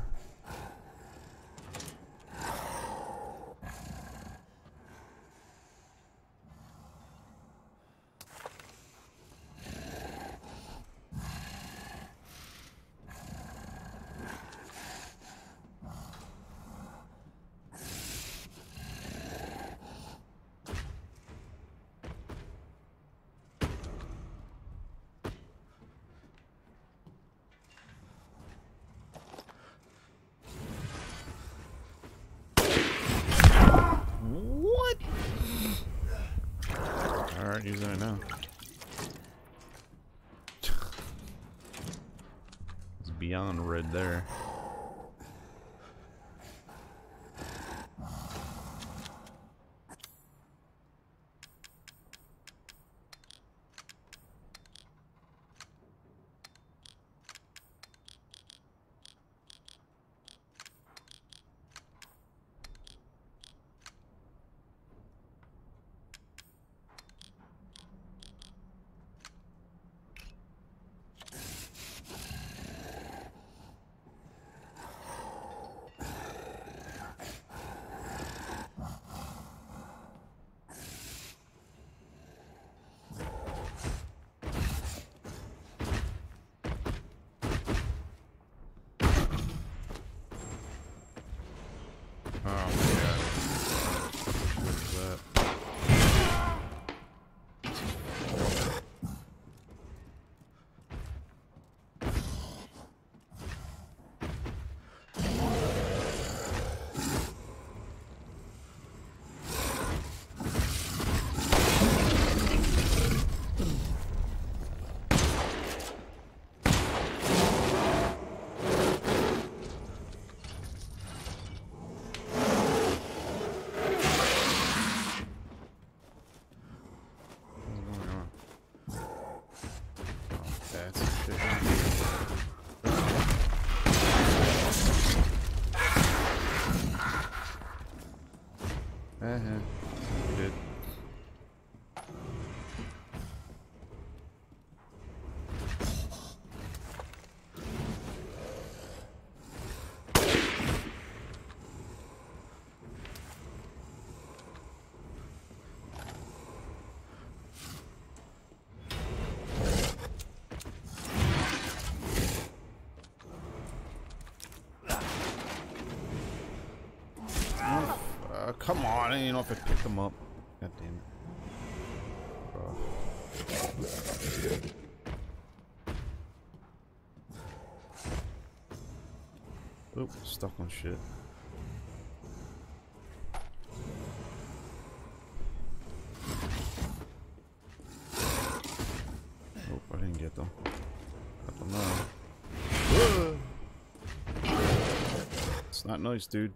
What? Alright, using it now. It's beyond red there. Come on, I didn't know if I picked them up. God damn it. Uh. Oop, stuck on shit. Nope, I didn't get them. Got them now. It's not nice, dude.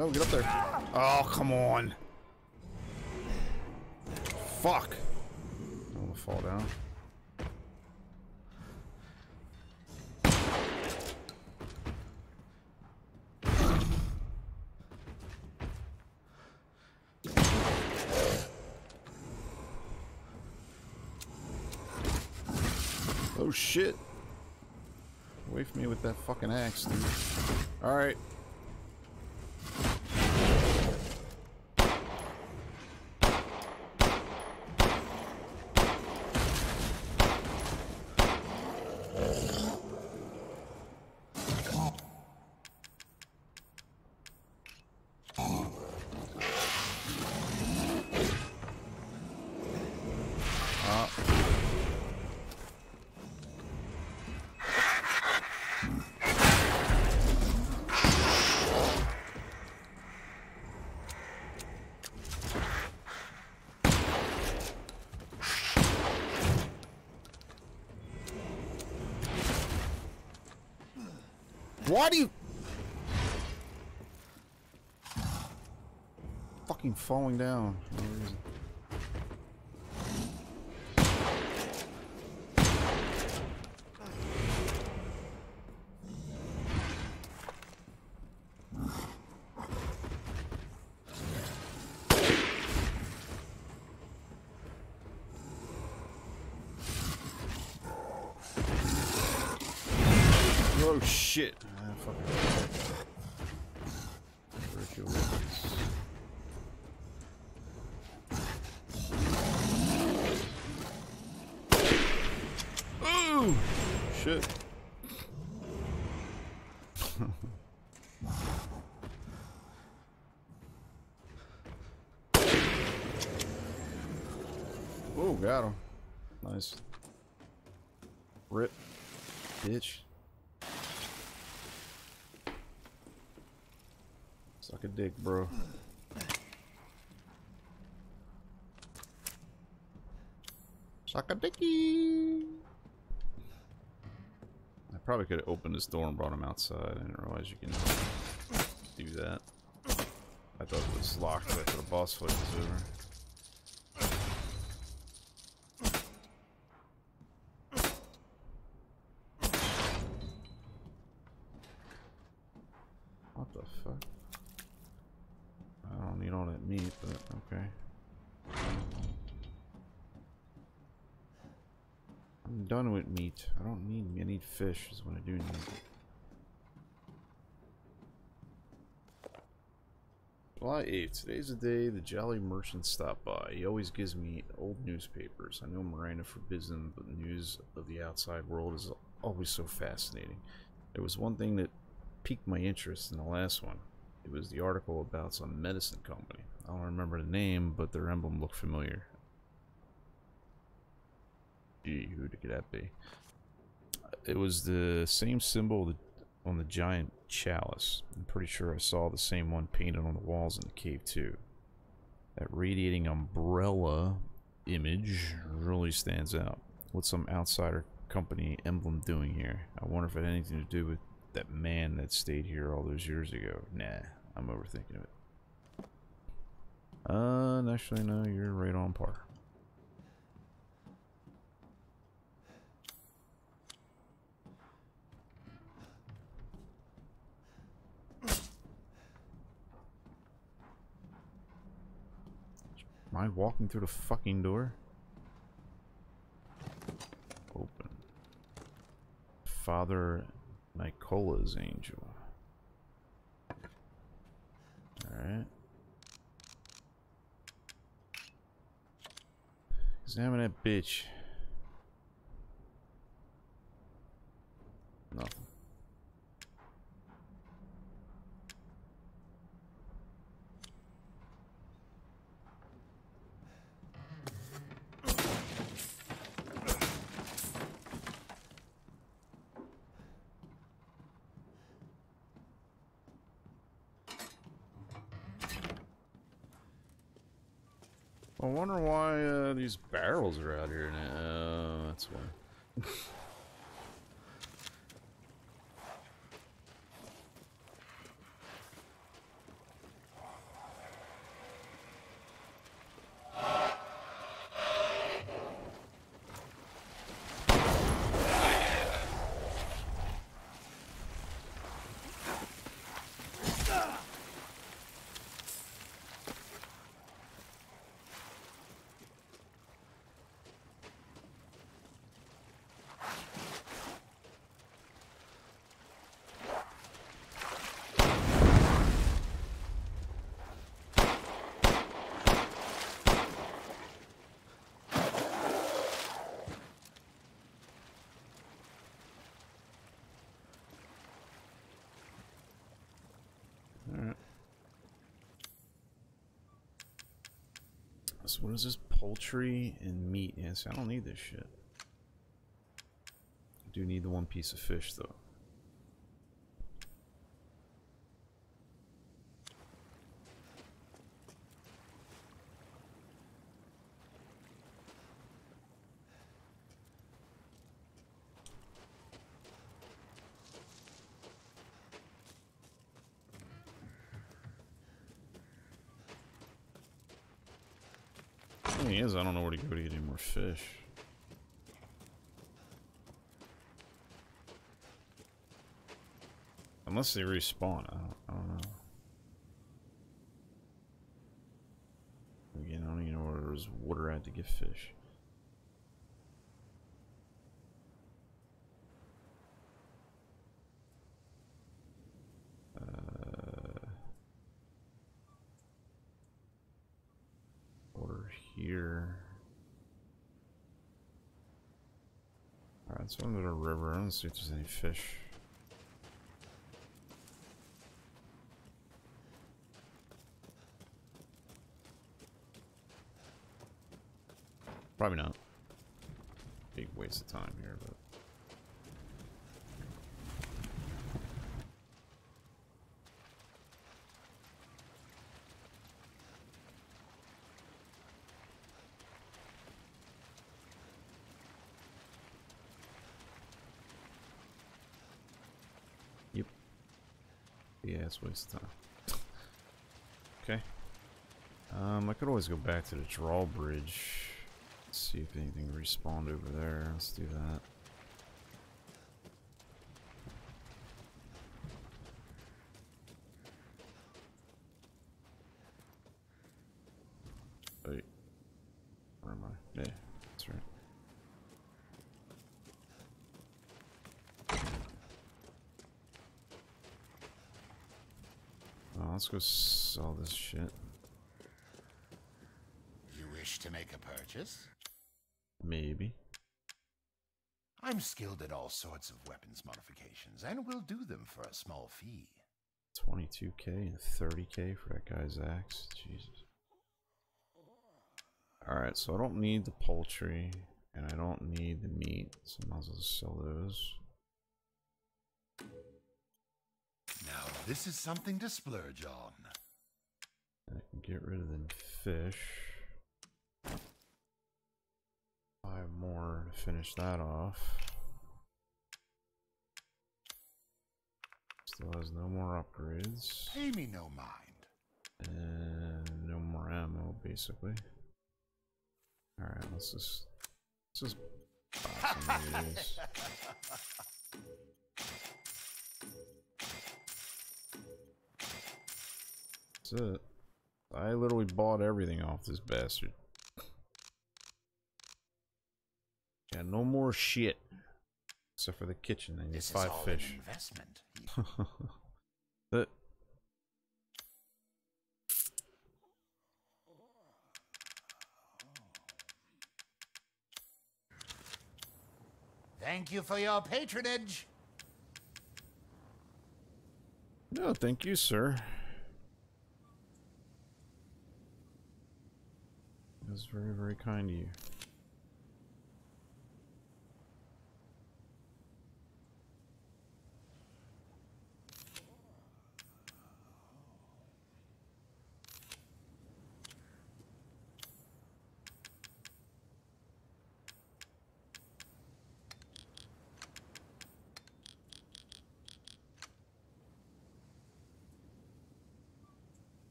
Oh, get up there. Oh, come on. Fuck. I don't want to fall down. Oh shit. Away from me with that fucking axe, dude. Alright. Why do you... Fucking falling down. for no reason. Oh shit. Ah, fucking. Break your weapons. Ooh! Shit. Oh, got him. Nice. Rip. Bitch. Suck a dick, bro. Suck a dicky. I probably could have opened this door and brought him outside. I didn't realize you can do that. I thought it was locked after the boss fight was over. What the fuck? I don't need all that meat, but okay. I'm done with meat. I don't need I need fish is what I do need. July 8th. Today's the day the Jolly Merchant stopped by. He always gives me old newspapers. I know Miranda forbids them, but news of the outside world is always so fascinating. There was one thing that piqued my interest in the last one. It was the article about some medicine company. I don't remember the name, but their emblem looked familiar. Gee, who could that be? It was the same symbol on the giant chalice. I'm pretty sure I saw the same one painted on the walls in the cave too. That radiating umbrella image really stands out. What's some outsider company emblem doing here? I wonder if it had anything to do with that man that stayed here all those years ago. Nah, I'm overthinking it. Uh, actually, no, you're right on par. Mind walking through the fucking door? Open. Father Nicola's angel. Alright. Examine that bitch. Nothing. I wonder why uh, these barrels are out here now. Oh, that's why. So what is this? Poultry and meat. Yes, I don't need this shit. I do need the one piece of fish though. Thing is, I don't know where to go to get any more fish. Unless they respawn, I don't, I don't know. Again, I don't even know where there's water I at to get fish. Uh, water here. Alright, so under the river. Don't see if there's any fish. Probably not. Big waste of time here, but. Yep. It's waste of time. okay. Um, I could always go back to the drawbridge. See if anything respawned over there. Let's do that. Wait. Where am I? Yeah, that's right. Oh, let's go sell this shit. You wish to make a purchase? Maybe. I'm skilled at all sorts of weapons modifications, and will do them for a small fee. 22k and 30k for that guy's axe. Jesus. Alright, so I don't need the poultry, and I don't need the meat, so I might as well just sell those. This is something to splurge on. I can get rid of the fish. Five more to finish that off. Still has no more upgrades. Pay me no mind. And no more ammo, basically. Alright, let's just... Let's just That's it. I literally bought everything off this bastard. Yeah, no more shit. Except for the kitchen, I need This five fish. investment. That Thank you for your patronage. No, thank you, sir. That was very, very kind of you.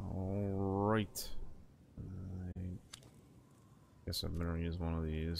Alright. I guess I'm gonna use one of these.